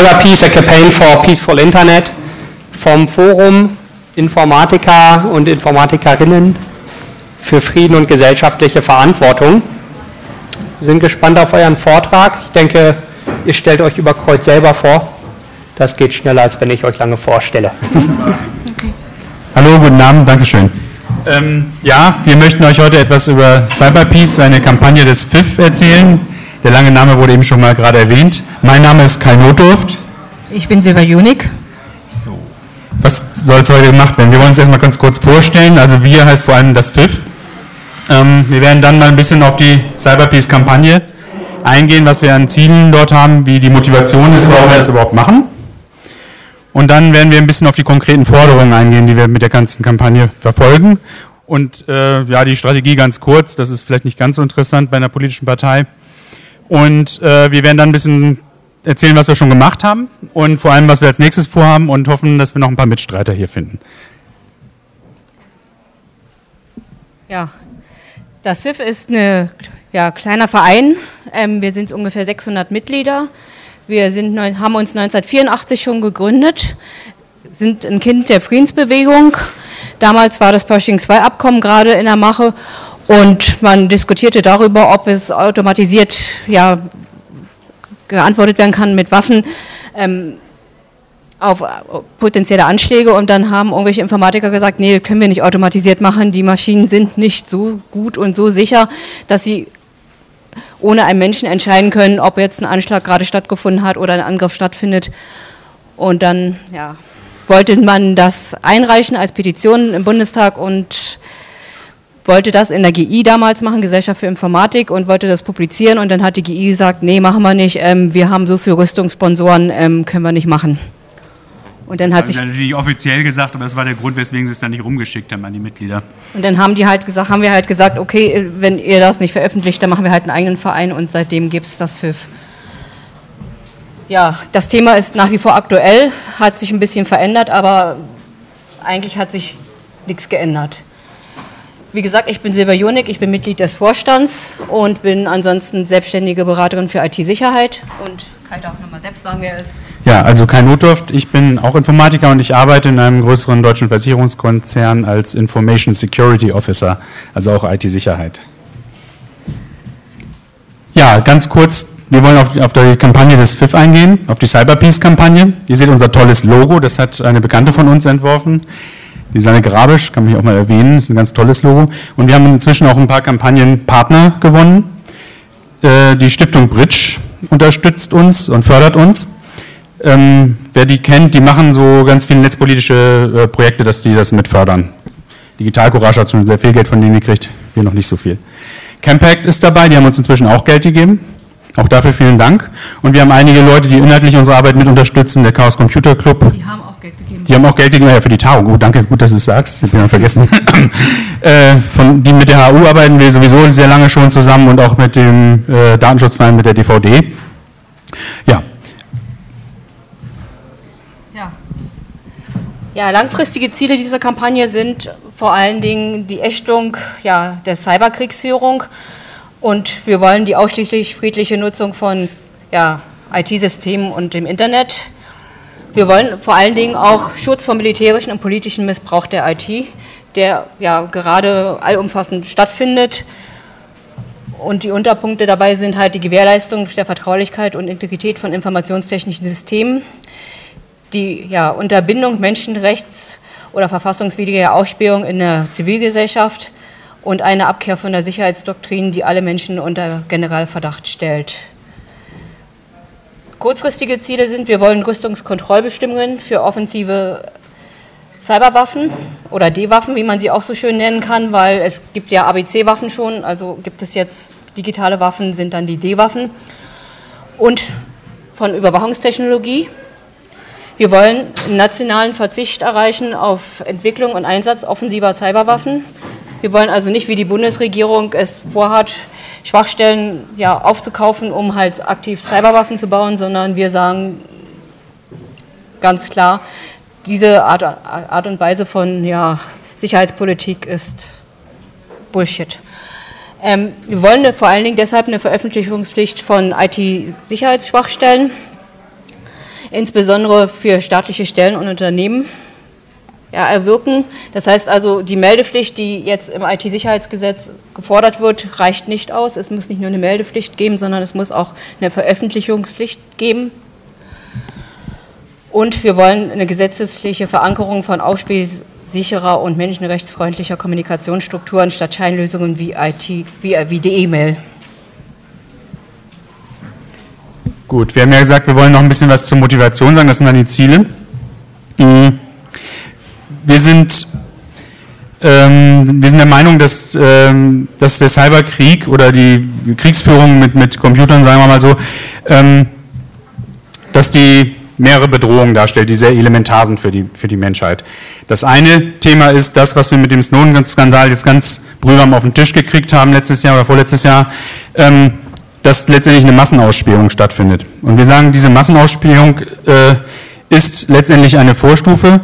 Cyber Peace, a campaign for peaceful Internet vom Forum Informatiker und Informatikerinnen für Frieden und gesellschaftliche Verantwortung. Wir sind gespannt auf euren Vortrag. Ich denke, ihr stellt euch über Kreuz selber vor. Das geht schneller, als wenn ich euch lange vorstelle. Okay. Hallo, guten Abend, Dankeschön. Ähm, ja, wir möchten euch heute etwas über Cyberpeace, eine Kampagne des FIF erzählen. Der lange Name wurde eben schon mal gerade erwähnt. Mein Name ist Kai Notdurft. Ich bin Silva Junik. So. Was soll es heute gemacht werden? Wir wollen uns erstmal ganz kurz vorstellen. Also wir heißt vor allem das FIF. Ähm, wir werden dann mal ein bisschen auf die Cyberpeace-Kampagne eingehen, was wir an Zielen dort haben, wie die Motivation ist, warum wir das überhaupt machen. Und dann werden wir ein bisschen auf die konkreten Forderungen eingehen, die wir mit der ganzen Kampagne verfolgen. Und äh, ja, die Strategie ganz kurz, das ist vielleicht nicht ganz so interessant bei einer politischen Partei. Und äh, wir werden dann ein bisschen erzählen, was wir schon gemacht haben und vor allem, was wir als nächstes vorhaben und hoffen, dass wir noch ein paar Mitstreiter hier finden. Ja, das WIF ist ein ja, kleiner Verein. Ähm, wir sind ungefähr 600 Mitglieder. Wir sind, haben uns 1984 schon gegründet, sind ein Kind der Friedensbewegung. Damals war das Pershing II-Abkommen gerade in der Mache und man diskutierte darüber, ob es automatisiert ja, geantwortet werden kann mit Waffen ähm, auf potenzielle Anschläge. Und dann haben irgendwelche Informatiker gesagt, nee, können wir nicht automatisiert machen. Die Maschinen sind nicht so gut und so sicher, dass sie ohne einen Menschen entscheiden können, ob jetzt ein Anschlag gerade stattgefunden hat oder ein Angriff stattfindet. Und dann ja, wollte man das einreichen als Petition im Bundestag und wollte das in der GI damals machen, Gesellschaft für Informatik, und wollte das publizieren. Und dann hat die GI gesagt, nee, machen wir nicht, ähm, wir haben so viele Rüstungssponsoren, ähm, können wir nicht machen. Und dann das hat sich natürlich offiziell gesagt, aber das war der Grund, weswegen sie es dann nicht rumgeschickt haben an die Mitglieder. Und dann haben die halt gesagt, haben wir halt gesagt, okay, wenn ihr das nicht veröffentlicht, dann machen wir halt einen eigenen Verein und seitdem gibt es das FIF. Ja, das Thema ist nach wie vor aktuell, hat sich ein bisschen verändert, aber eigentlich hat sich nichts geändert. Wie gesagt, ich bin Silber Jonik, ich bin Mitglied des Vorstands und bin ansonsten selbstständige Beraterin für IT-Sicherheit. Und Kai darf nochmal selbst sagen, wer er ist. Ja, also Kai Notdurft, ich bin auch Informatiker und ich arbeite in einem größeren deutschen Versicherungskonzern als Information Security Officer, also auch IT-Sicherheit. Ja, ganz kurz, wir wollen auf, auf, die Kampagne des FIF eingehen, auf die Cyberpeace-Kampagne. Ihr seht unser tolles Logo, das hat eine Bekannte von uns entworfen. Susanne Grabisch, kann mich auch mal erwähnen, ist ein ganz tolles Logo. Und wir haben inzwischen auch ein paar Kampagnenpartner gewonnen. Äh, die Stiftung Bridge unterstützt uns und fördert uns. Ähm, wer die kennt, die machen so ganz viele netzpolitische äh, Projekte, dass die das mit fördern. Digital Courage hat schon sehr viel Geld von denen gekriegt, wir noch nicht so viel. Campact ist dabei, die haben uns inzwischen auch Geld gegeben. Auch dafür vielen Dank. Und wir haben einige Leute, die inhaltlich unsere Arbeit mit unterstützen, der Chaos Computer Club. Die haben die haben auch Geld gegeben ja, für die Tagung. Oh, danke, gut, dass du es sagst. Ich habe ja vergessen. äh, von, die mit der HU arbeiten wir sowieso sehr lange schon zusammen und auch mit dem äh, Datenschutzverein mit der DVD. Ja. ja. Ja, langfristige Ziele dieser Kampagne sind vor allen Dingen die Ächtung ja, der Cyberkriegsführung und wir wollen die ausschließlich friedliche Nutzung von ja, IT-Systemen und dem Internet wir wollen vor allen Dingen auch Schutz vor militärischen und politischen Missbrauch der IT, der ja gerade allumfassend stattfindet. Und die Unterpunkte dabei sind halt die Gewährleistung der Vertraulichkeit und Integrität von informationstechnischen Systemen, die ja, Unterbindung Menschenrechts- oder verfassungswidriger Ausspähung in der Zivilgesellschaft und eine Abkehr von der Sicherheitsdoktrin, die alle Menschen unter Generalverdacht stellt. Kurzfristige Ziele sind, wir wollen Rüstungskontrollbestimmungen für offensive Cyberwaffen oder D-Waffen, wie man sie auch so schön nennen kann, weil es gibt ja ABC-Waffen schon, also gibt es jetzt digitale Waffen, sind dann die D-Waffen. Und von Überwachungstechnologie. Wir wollen nationalen Verzicht erreichen auf Entwicklung und Einsatz offensiver Cyberwaffen. Wir wollen also nicht, wie die Bundesregierung es vorhat, Schwachstellen ja, aufzukaufen, um halt aktiv Cyberwaffen zu bauen, sondern wir sagen ganz klar, diese Art, Art und Weise von ja, Sicherheitspolitik ist Bullshit. Ähm, wir wollen vor allen Dingen deshalb eine Veröffentlichungspflicht von IT-Sicherheitsschwachstellen. insbesondere für staatliche Stellen und Unternehmen ja, erwirken. Das heißt also, die Meldepflicht, die jetzt im IT-Sicherheitsgesetz gefordert wird, reicht nicht aus. Es muss nicht nur eine Meldepflicht geben, sondern es muss auch eine Veröffentlichungspflicht geben. Und wir wollen eine gesetzliche Verankerung von aufspielsicherer und menschenrechtsfreundlicher Kommunikationsstrukturen statt Scheinlösungen wie, IT, wie, wie die E-Mail. Gut, wir haben ja gesagt, wir wollen noch ein bisschen was zur Motivation sagen, das sind dann die Ziele. Mhm wir sind, ähm, wir sind der Meinung, dass, ähm, dass der Cyberkrieg oder die Kriegsführung mit, mit Computern, sagen wir mal so, ähm, dass die mehrere Bedrohungen darstellt, die sehr elementar sind für die, für die Menschheit. Das eine Thema ist das, was wir mit dem Snowden-Skandal jetzt ganz brühwarm auf den Tisch gekriegt haben, letztes Jahr oder vorletztes Jahr, ähm, dass letztendlich eine Massenausspähung stattfindet. Und wir sagen, diese Massenausspähung äh, ist letztendlich eine Vorstufe,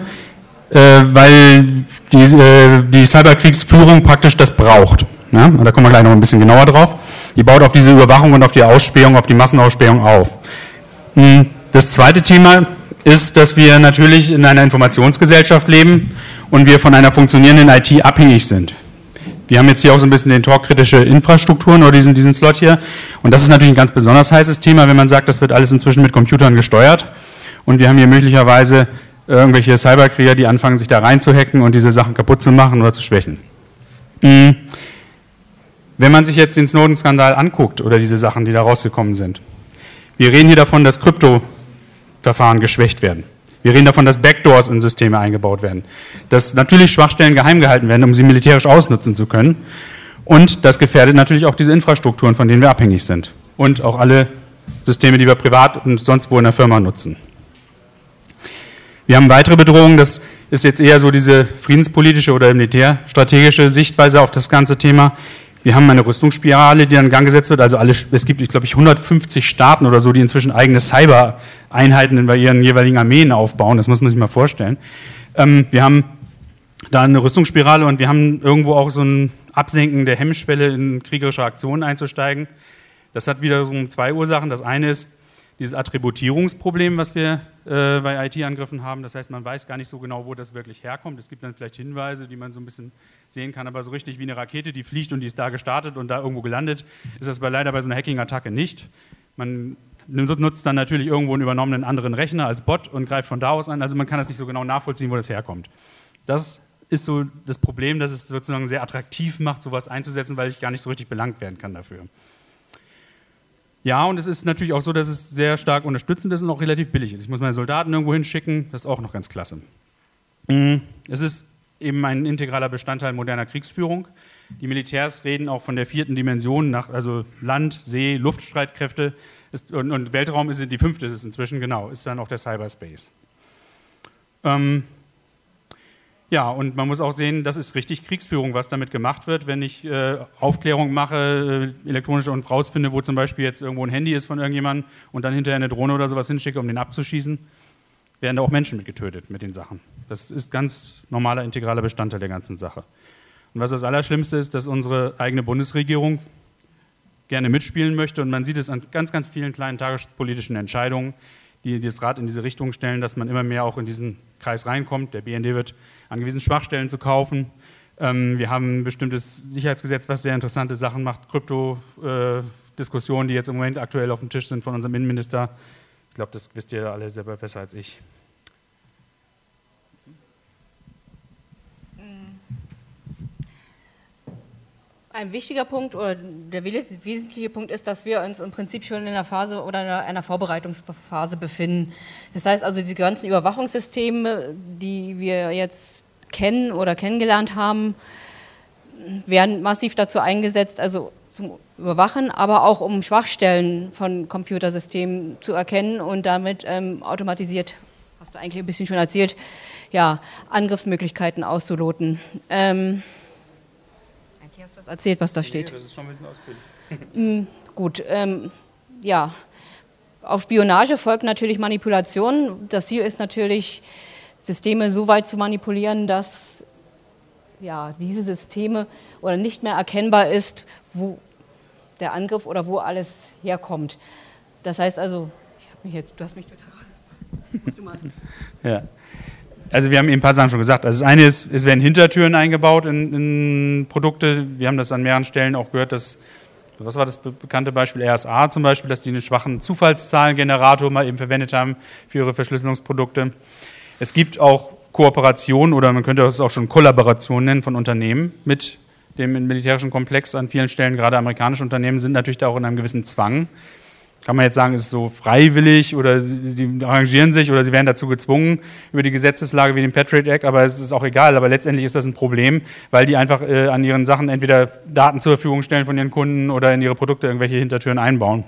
weil die, äh, die Cyberkriegsführung praktisch das braucht. Ja? Da kommen wir gleich noch ein bisschen genauer drauf. Die baut auf diese Überwachung und auf die Ausspähung, auf die Massenausspähung auf. Hm, das zweite Thema ist, dass wir natürlich in einer Informationsgesellschaft leben und wir von einer funktionierenden IT abhängig sind. Wir haben jetzt hier auch so ein bisschen den Talk kritische Infrastrukturen oder diesen, diesen Slot hier. Und das ist natürlich ein ganz besonders heißes Thema, wenn man sagt, das wird alles inzwischen mit Computern gesteuert. Und wir haben hier möglicherweise irgendwelche Cyberkrieger, die anfangen, sich da reinzuhacken und diese Sachen kaputt zu machen oder zu schwächen. Mhm. Wenn man sich jetzt den Snowden-Skandal anguckt oder diese Sachen, die da rausgekommen sind, wir reden hier davon, dass Kryptoverfahren geschwächt werden. Wir reden davon, dass Backdoors in Systeme eingebaut werden, dass natürlich Schwachstellen geheim gehalten werden, um sie militärisch ausnutzen zu können. Und das gefährdet natürlich auch diese Infrastrukturen, von denen wir abhängig sind. Und auch alle Systeme, die wir privat und sonst wo in der Firma nutzen. Wir haben weitere Bedrohungen, das ist jetzt eher so diese friedenspolitische oder militärstrategische Sichtweise auf das ganze Thema. Wir haben eine Rüstungsspirale, die in Gang gesetzt wird. Also alle, es gibt, ich glaube, 150 Staaten oder so, die inzwischen eigene Cyber-Einheiten in ihren jeweiligen Armeen aufbauen. Das muss man sich mal vorstellen. Ähm, wir haben da eine Rüstungsspirale und wir haben irgendwo auch so ein Absenken der Hemmschwelle in kriegerische Aktionen einzusteigen. Das hat wiederum zwei Ursachen. Das eine ist, dieses Attributierungsproblem, was wir äh, bei IT-Angriffen haben. Das heißt, man weiß gar nicht so genau, wo das wirklich herkommt. Es gibt dann vielleicht Hinweise, die man so ein bisschen sehen kann, aber so richtig wie eine Rakete, die fliegt und die ist da gestartet und da irgendwo gelandet, ist das bei, leider bei so einer Hacking-Attacke nicht. Man nutzt dann natürlich irgendwo einen übernommenen anderen Rechner als Bot und greift von da aus an. Also man kann das nicht so genau nachvollziehen, wo das herkommt. Das ist so das Problem, dass es sozusagen sehr attraktiv macht, sowas einzusetzen, weil ich gar nicht so richtig belangt werden kann dafür. Ja, und es ist natürlich auch so, dass es sehr stark unterstützend ist und auch relativ billig ist. Ich muss meine Soldaten irgendwo hinschicken, das ist auch noch ganz klasse. Mhm. Es ist eben ein integraler Bestandteil moderner Kriegsführung. Die Militärs reden auch von der vierten Dimension, nach, also Land, See, Luftstreitkräfte ist, und, und, Weltraum ist die fünfte, ist es inzwischen genau, ist dann auch der Cyberspace. Ähm, ja, und man muss auch sehen, das ist richtig Kriegsführung, was damit gemacht wird. Wenn ich äh, Aufklärung mache, äh, elektronische und rausfinde, wo zum Beispiel jetzt irgendwo ein Handy ist von irgendjemandem und dann hinterher eine Drohne oder sowas hinschicke, um den abzuschießen, werden da auch Menschen mit getötet mit den Sachen. Das ist ganz normaler, integraler Bestandteil der ganzen Sache. Und was das Allerschlimmste ist, dass unsere eigene Bundesregierung gerne mitspielen möchte und man sieht es an ganz, ganz vielen kleinen tagespolitischen Entscheidungen, die das Rad in diese Richtung stellen, dass man immer mehr auch in diesen Kreis reinkommt. Der BND wird angewiesen, Schwachstellen zu kaufen. Ähm, wir haben ein bestimmtes Sicherheitsgesetz, was sehr interessante Sachen macht. Krypto-Diskussionen, die jetzt im Moment aktuell auf dem Tisch sind von unserem Innenminister. Ich glaube, das wisst ihr alle selber besser als ich. Ein wichtiger Punkt oder der wesentliche Punkt ist, dass wir uns im Prinzip schon in einer Phase oder in einer Vorbereitungsphase befinden. Das heißt also, die ganzen Überwachungssysteme, die wir jetzt kennen oder kennengelernt haben, werden massiv dazu eingesetzt, also zum Überwachen, aber auch um Schwachstellen von Computersystemen zu erkennen und damit ähm, automatisiert, hast du eigentlich ein bisschen schon erzählt, ja, Angriffsmöglichkeiten auszuloten. Ähm, hast was erzählt, was da steht. Nee, das ist schon ein bisschen ausführlich. Mm, gut, ähm, ja. Auf Spionage folgt natürlich Manipulation. Das Ziel ist natürlich, Systeme so weit zu manipulieren, dass ja, diese Systeme oder nicht mehr erkennbar ist, wo der Angriff oder wo alles herkommt. Das heißt also, ich habe mich jetzt, du hast mich total ja. Also wir haben eben ein paar Sachen schon gesagt. Also das eine ist, es werden Hintertüren eingebaut in, in Produkte. Wir haben das an mehreren Stellen auch gehört, dass was war das bekannte Beispiel RSA zum Beispiel, dass die einen schwachen Zufallszahlengenerator mal eben verwendet haben für ihre Verschlüsselungsprodukte. Es gibt auch Kooperationen oder man könnte das auch schon Kollaborationen nennen von Unternehmen mit dem militärischen Komplex an vielen Stellen. Gerade amerikanische Unternehmen sind natürlich da auch in einem gewissen Zwang, kann man jetzt sagen, ist so freiwillig oder sie, arrangieren sich oder sie werden dazu gezwungen über die Gesetzeslage wie den Patriot Act, aber es ist auch egal. Aber letztendlich ist das ein Problem, weil die einfach äh, an ihren Sachen entweder Daten zur Verfügung stellen von ihren Kunden oder in ihre Produkte irgendwelche Hintertüren einbauen.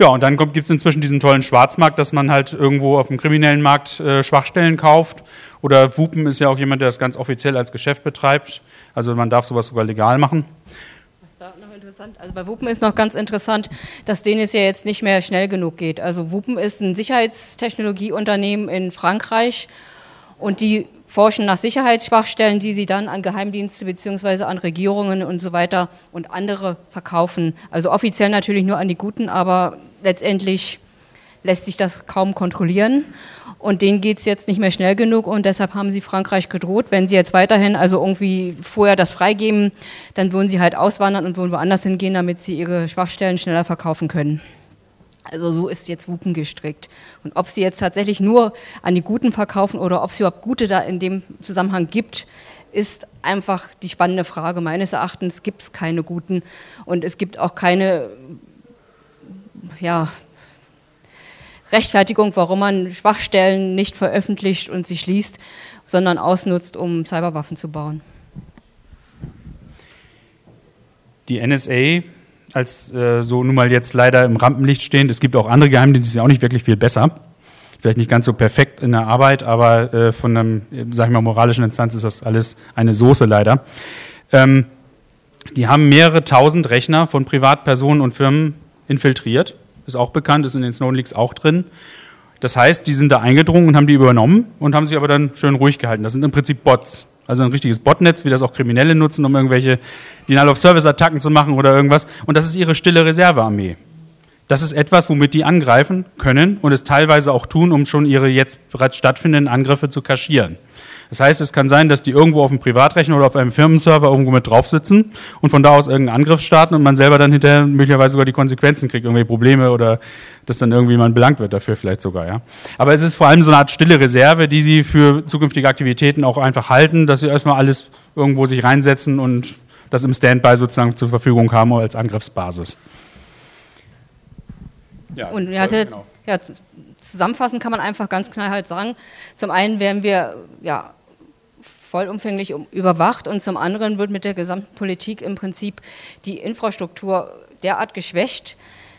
Ja, und dann gibt es inzwischen diesen tollen Schwarzmarkt, dass man halt irgendwo auf dem kriminellen Markt äh, Schwachstellen kauft. Oder Wupen ist ja auch jemand, der das ganz offiziell als Geschäft betreibt. Also man darf sowas sogar legal machen interessant. Also bei Wupen ist noch ganz interessant, dass denen es ja jetzt nicht mehr schnell genug geht. Also Wupen ist ein Sicherheitstechnologieunternehmen in Frankreich und die forschen nach Sicherheitsschwachstellen, die sie dann an Geheimdienste bzw. an Regierungen und so weiter und andere verkaufen. Also offiziell natürlich nur an die Guten, aber letztendlich lässt sich das kaum kontrollieren. Und denen geht es jetzt nicht mehr schnell genug und deshalb haben sie Frankreich gedroht, wenn sie jetzt weiterhin also irgendwie vorher das freigeben, dann würden sie halt auswandern und würden woanders hingehen, damit sie ihre Schwachstellen schneller verkaufen können. Also so ist jetzt Wupen gestrickt. Und ob sie jetzt tatsächlich nur an die Guten verkaufen oder ob es überhaupt Gute da in dem Zusammenhang gibt, ist einfach die spannende Frage. Meines Erachtens gibt es keine Guten und es gibt auch keine ja, Rechtfertigung, warum man Schwachstellen nicht veröffentlicht und sie schließt, sondern ausnutzt, um Cyberwaffen zu bauen. Die NSA als äh, so nun mal jetzt leider im Rampenlicht stehend. Es gibt auch andere Geheimdienste, die sind auch nicht wirklich viel besser. Vielleicht nicht ganz so perfekt in der Arbeit, aber äh, von einer, sag ich mal, moralischen Instanz ist das alles eine Soße leider. Ähm, die haben mehrere tausend Rechner von Privatpersonen und Firmen infiltriert ist auch bekannt, ist in den Snowden Leaks auch drin. Das heißt, die sind da eingedrungen und haben die übernommen und haben sich aber dann schön ruhig gehalten. Das sind im Prinzip Bots. Also ein richtiges Botnetz, wie das auch Kriminelle nutzen, um irgendwelche Denial-of-Service-Attacken zu machen oder irgendwas. Und das ist ihre stille Reservearmee. Das ist etwas, womit die angreifen können und es teilweise auch tun, um schon ihre jetzt bereits stattfindenden Angriffe zu kaschieren. Das heißt, es kann sein, dass die irgendwo auf einem Privatrechner oder auf einem Firmenserver irgendwo mit drauf sitzen und von da aus irgendeinen Angriff starten und man selber dann hinterher möglicherweise sogar die Konsequenzen kriegt, irgendwelche Probleme oder dass dann irgendwie man belangt wird dafür vielleicht sogar. Ja. Aber es ist vor allem so eine Art stille Reserve, die sie für zukünftige Aktivitäten auch einfach halten, dass sie erstmal alles irgendwo sich reinsetzen und das im Standby sozusagen zur Verfügung haben als Angriffsbasis. Ja, und ja, genau. ja, zusammenfassend kann man einfach ganz klar halt sagen, zum einen werden wir ja, vollumfänglich überwacht und zum anderen wird mit der gesamten Politik im Prinzip die Infrastruktur derart geschwächt,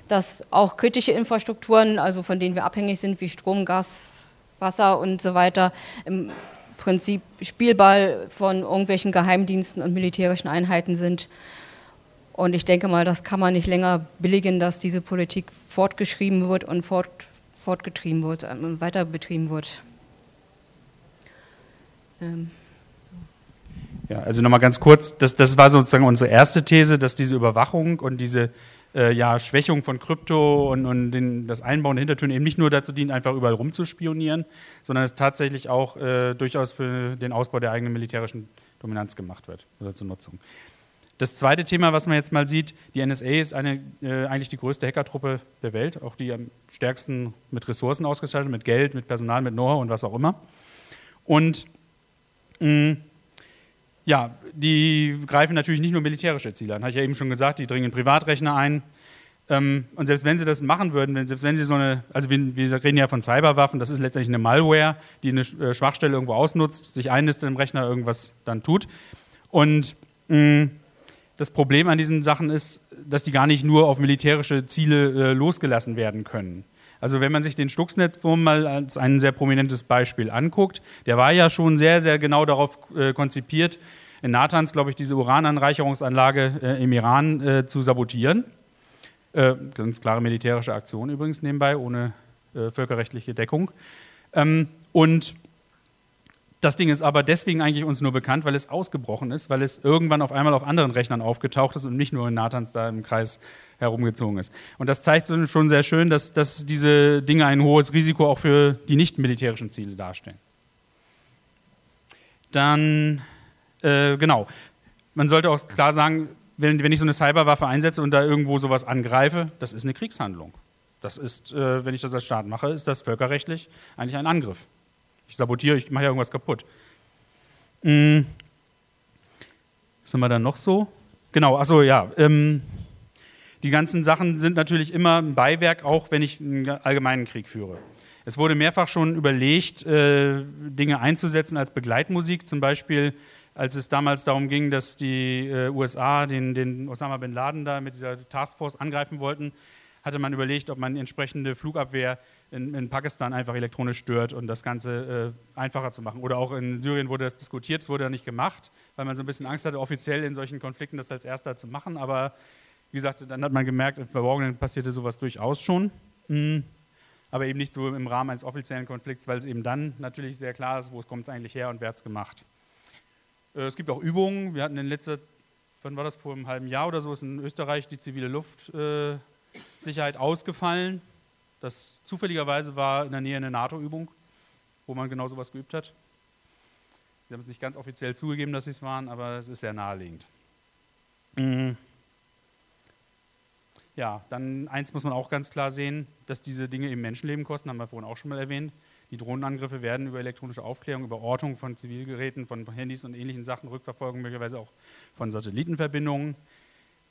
dass auch kritische Infrastrukturen, also von denen wir abhängig sind, wie Strom, Gas, Wasser und so weiter, im Prinzip Spielball von irgendwelchen Geheimdiensten und militärischen Einheiten sind. Und ich denke mal, das kann man nicht länger billigen, dass diese Politik fortgeschrieben wird und fort, fortgetrieben wird, und weiter betrieben wird. Ähm. Ja, also nochmal ganz kurz, das, das war sozusagen unsere erste These, dass diese Überwachung und diese äh, ja, Schwächung von Krypto und, und den, das Einbauen der Hintertüren eben nicht nur dazu dient, einfach überall rumzuspionieren, sondern es tatsächlich auch äh, durchaus für den Ausbau der eigenen militärischen Dominanz gemacht wird oder zur Nutzung. Das zweite Thema, was man jetzt mal sieht, die NSA ist eine, äh, eigentlich die größte Hackertruppe der Welt, auch die am stärksten mit Ressourcen ausgestattet, mit Geld, mit Personal, mit Know-how und was auch immer. Und mh, ja, die greifen natürlich nicht nur militärische Ziele an, habe ich ja eben schon gesagt, die dringen in Privatrechner ein. Ähm, und selbst wenn sie das machen würden, wenn, selbst wenn sie so eine, also wir, wir, reden ja von Cyberwaffen, das ist letztendlich eine Malware, die eine äh, Schwachstelle irgendwo ausnutzt, sich einnistet im Rechner, irgendwas dann tut. Und mh, das Problem an diesen Sachen ist, dass die gar nicht nur auf militärische Ziele äh, losgelassen werden können. Also wenn man sich den Stuxnet-Wurm mal als ein sehr prominentes Beispiel anguckt, der war ja schon sehr, sehr genau darauf äh, konzipiert, in Natanz, glaube ich, diese Urananreicherungsanlage äh, im Iran äh, zu sabotieren. Äh, ganz klare militärische Aktion übrigens nebenbei, ohne äh, völkerrechtliche Deckung. Ähm, und Das Ding ist aber deswegen eigentlich uns nur bekannt, weil es ausgebrochen ist, weil es irgendwann auf einmal auf anderen Rechnern aufgetaucht ist und nicht nur in Nathans da im Kreis herumgezogen ist. Und das zeigt schon sehr schön, dass, dass diese Dinge ein hohes Risiko auch für die nicht militärischen Ziele darstellen. Dann, äh, genau, man sollte auch klar sagen, wenn, wenn ich so eine Cyberwaffe einsetze und da irgendwo sowas angreife, das ist eine Kriegshandlung. Das ist, äh, wenn ich das als Staat mache, ist das völkerrechtlich eigentlich ein Angriff. Ich sabotiere, ich mache ja irgendwas kaputt. Hm. Was haben wir dann noch so? Genau, achso, ja. Ähm, die ganzen Sachen sind natürlich immer ein Beiwerk, auch wenn ich einen allgemeinen Krieg führe. Es wurde mehrfach schon überlegt, äh, Dinge einzusetzen als Begleitmusik, zum Beispiel als es damals darum ging, dass die äh, USA den, den Osama bin Laden da mit dieser Taskforce angreifen wollten, hatte man überlegt, ob man entsprechende Flugabwehr in, in Pakistan einfach elektronisch stört und das Ganze äh, einfacher zu machen. Oder auch in Syrien wurde das diskutiert, es wurde ja nicht gemacht, weil man so ein bisschen Angst hatte, offiziell in solchen Konflikten das als erster zu machen. Aber wie gesagt, dann hat man gemerkt, im Verborgenen passierte sowas durchaus schon. Mhm. Aber eben nicht so im Rahmen eines offiziellen Konflikts, weil es eben dann natürlich sehr klar ist, wo es kommt es eigentlich her und wer hat es gemacht. Äh, es gibt auch Übungen. Wir hatten in letzter, wann war das, vor einem halben Jahr oder so, ist in Österreich die zivile Luftsicherheit ausgefallen. Das zufälligerweise war in der Nähe eine NATO-Übung, wo man genau sowas geübt hat. Sie haben es nicht ganz offiziell zugegeben, dass sie es waren, aber es ist sehr naheliegend. Mhm. Ja, dann eins muss man auch ganz klar sehen, dass diese Dinge eben Menschenleben kosten, haben wir vorhin auch schon mal erwähnt. Die Drohnenangriffe werden über elektronische Aufklärung, über Ortung von Zivilgeräten, von Handys und ähnlichen Sachen, Rückverfolgung möglicherweise auch von Satellitenverbindungen,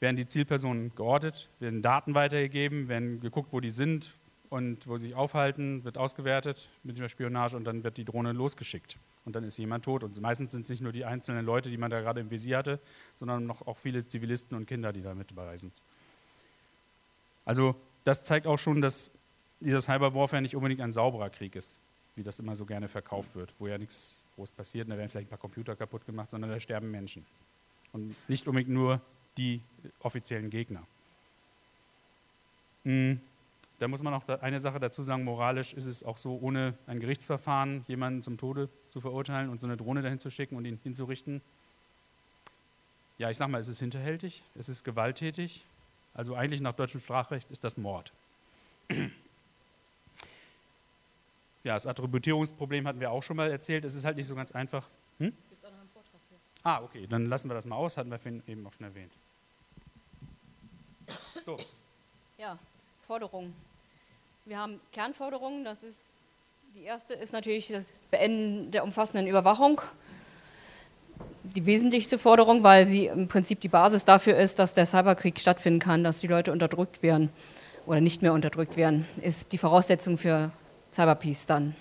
werden die Zielpersonen geortet, werden Daten weitergegeben, werden geguckt, wo die sind und wo sie sich aufhalten, wird ausgewertet mit der Spionage und dann wird die Drohne losgeschickt. Und dann ist jemand tot. Und meistens sind es nicht nur die einzelnen Leute, die man da gerade im Visier hatte, sondern noch auch viele Zivilisten und Kinder, die da mit dabei sind. Also das zeigt auch schon, dass dieser Cyberwarfare nicht unbedingt ein sauberer Krieg ist, wie das immer so gerne verkauft wird, wo ja nichts groß passiert und da werden vielleicht ein paar Computer kaputt gemacht, sondern da sterben Menschen. Und nicht unbedingt nur die offiziellen Gegner. Hm, da muss man auch eine Sache dazu sagen, moralisch ist es auch so, ohne ein Gerichtsverfahren jemanden zum Tode zu verurteilen und so eine Drohne dahin zu schicken und ihn hinzurichten. Ja, ich sag mal, es ist hinterhältig, es ist gewalttätig, also eigentlich nach deutschem Strafrecht ist das Mord. Ja, das Attributierungsproblem hatten wir auch schon mal erzählt. Es ist halt nicht so ganz einfach. Hm? Ah, okay, dann lassen wir das mal aus, hatten wir eben auch schon erwähnt. So. Ja, Forderungen. Wir haben Kernforderungen. Das ist die erste ist natürlich das Beenden der umfassenden Überwachung. Die wesentlichste Forderung, weil sie im Prinzip die Basis dafür ist, dass der Cyberkrieg stattfinden kann, dass die Leute unterdrückt werden oder nicht mehr unterdrückt werden, ist die Voraussetzung für Cyberpeace dann.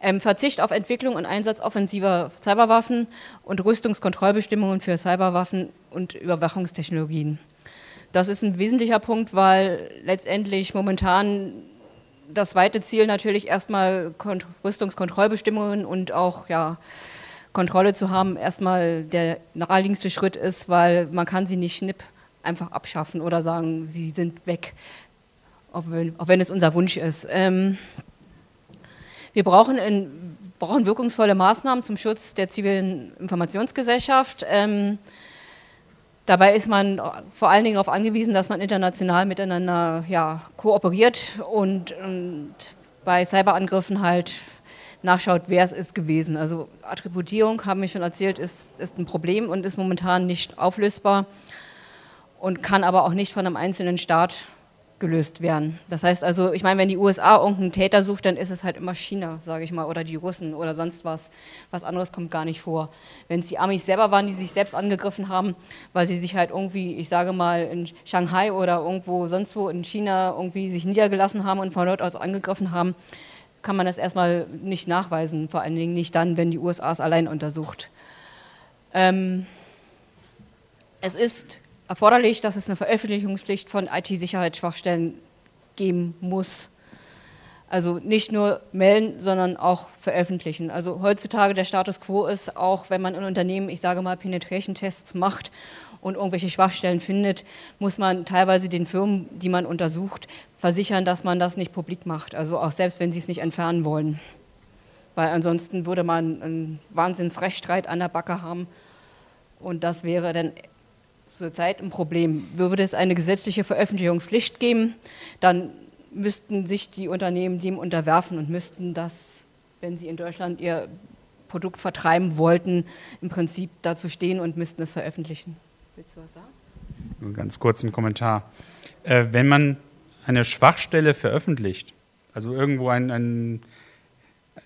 Ähm, Verzicht auf Entwicklung und Einsatz offensiver Cyberwaffen und Rüstungskontrollbestimmungen für Cyberwaffen und Überwachungstechnologien. Das ist ein wesentlicher Punkt, weil letztendlich momentan das zweite Ziel natürlich erstmal Rüstungskontrollbestimmungen und auch ja, Kontrolle zu haben, erstmal der naheliegendste Schritt ist, weil man kann sie nicht schnipp einfach abschaffen oder sagen, sie sind weg, auch wenn, auch wenn es unser Wunsch ist. Ähm, wir brauchen, in, brauchen wirkungsvolle Maßnahmen zum Schutz der zivilen Informationsgesellschaft. Ähm, dabei ist man vor allen Dingen darauf angewiesen, dass man international miteinander ja, kooperiert und, und bei Cyberangriffen halt nachschaut, wer es ist gewesen. Also Attributierung, haben wir schon erzählt, ist, ist ein Problem und ist momentan nicht auflösbar und kann aber auch nicht von einem einzelnen Staat gelöst werden. Das heißt also, ich meine, wenn die USA irgendeinen Täter sucht, dann ist es halt immer China, sage ich mal, oder die Russen oder sonst was. Was anderes kommt gar nicht vor. Wenn es die Amis selber waren, die sich selbst angegriffen haben, weil sie sich halt irgendwie, ich sage mal, in Shanghai oder irgendwo sonst wo in China irgendwie sich niedergelassen haben und von dort aus angegriffen haben, kann man das erstmal nicht nachweisen, vor allen Dingen nicht dann, wenn die USA es allein untersucht. Ähm, es ist erforderlich, dass es eine Veröffentlichungspflicht von IT-Sicherheitsschwachstellen geben muss. Also nicht nur melden, sondern auch veröffentlichen. Also heutzutage der Status quo ist auch, wenn man in Unternehmen, ich sage mal, Penetration-Tests macht und irgendwelche Schwachstellen findet, muss man teilweise den Firmen, die man untersucht, versichern, dass man das nicht publik macht. Also auch selbst, wenn sie es nicht entfernen wollen. weil ansonsten würde man einen Wahnsinnsrechtsstreit an der Backe haben und das wäre dann zurzeit ein Problem. Würde es eine gesetzliche Veröffentlichungspflicht geben, dann müssten sich die Unternehmen dem unterwerfen und müssten das, wenn sie in Deutschland ihr Produkt vertreiben wollten, im Prinzip dazu stehen und müssten es veröffentlichen. Willst du was sagen? Einen ganz kurzen Kommentar. Äh, wenn man eine Schwachstelle veröffentlicht, also irgendwo ein, ein,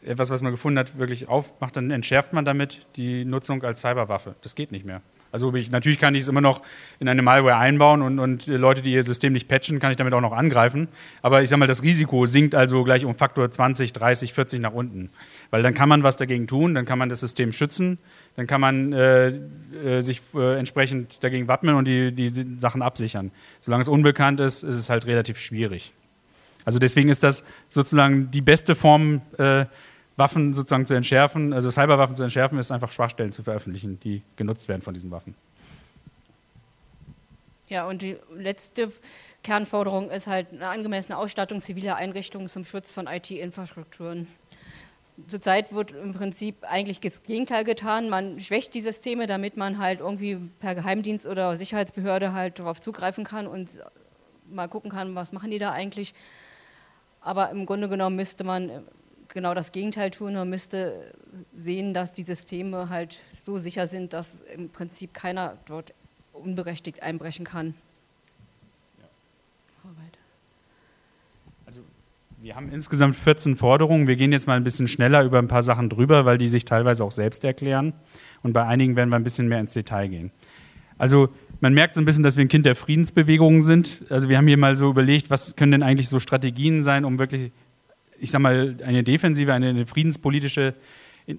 etwas, was man gefunden hat, wirklich aufmacht, dann entschärft man damit die Nutzung als Cyberwaffe. Das geht nicht mehr. Also ich, natürlich kann ich es immer noch in eine Malware einbauen und, und Leute, die ihr System nicht patchen, kann ich damit auch noch angreifen. Aber ich sage mal, das Risiko sinkt also gleich um Faktor 20, 30, 40 nach unten. Weil dann kann man was dagegen tun, dann kann man das System schützen, dann kann man äh, äh, sich äh, entsprechend dagegen wappnen und die, die Sachen absichern. Solange es unbekannt ist, ist es halt relativ schwierig. Also deswegen ist das sozusagen die beste Form, äh, Waffen sozusagen zu entschärfen, also Cyberwaffen zu entschärfen, ist einfach Schwachstellen zu veröffentlichen, die genutzt werden von diesen Waffen. Ja, und die letzte Kernforderung ist halt eine angemessene Ausstattung ziviler Einrichtungen zum Schutz von IT-Infrastrukturen. Zurzeit wird im Prinzip eigentlich das Gegenteil getan. Man schwächt die Systeme, damit man halt irgendwie per Geheimdienst oder Sicherheitsbehörde halt darauf zugreifen kann und mal gucken kann, was machen die da eigentlich. Aber im Grunde genommen müsste man genau das Gegenteil tun. Man müsste sehen, dass die Systeme halt so sicher sind, dass im Prinzip keiner dort unberechtigt einbrechen kann. Also wir haben insgesamt 14 Forderungen. Wir gehen jetzt mal ein bisschen schneller über ein paar Sachen drüber, weil die sich teilweise auch selbst erklären. Und bei einigen werden wir ein bisschen mehr ins Detail gehen. Also man merkt so ein bisschen, dass wir ein Kind der Friedensbewegungen sind. Also wir haben hier mal so überlegt, was können denn eigentlich so Strategien sein, um wirklich ich sag mal, eine defensive, eine friedenspolitische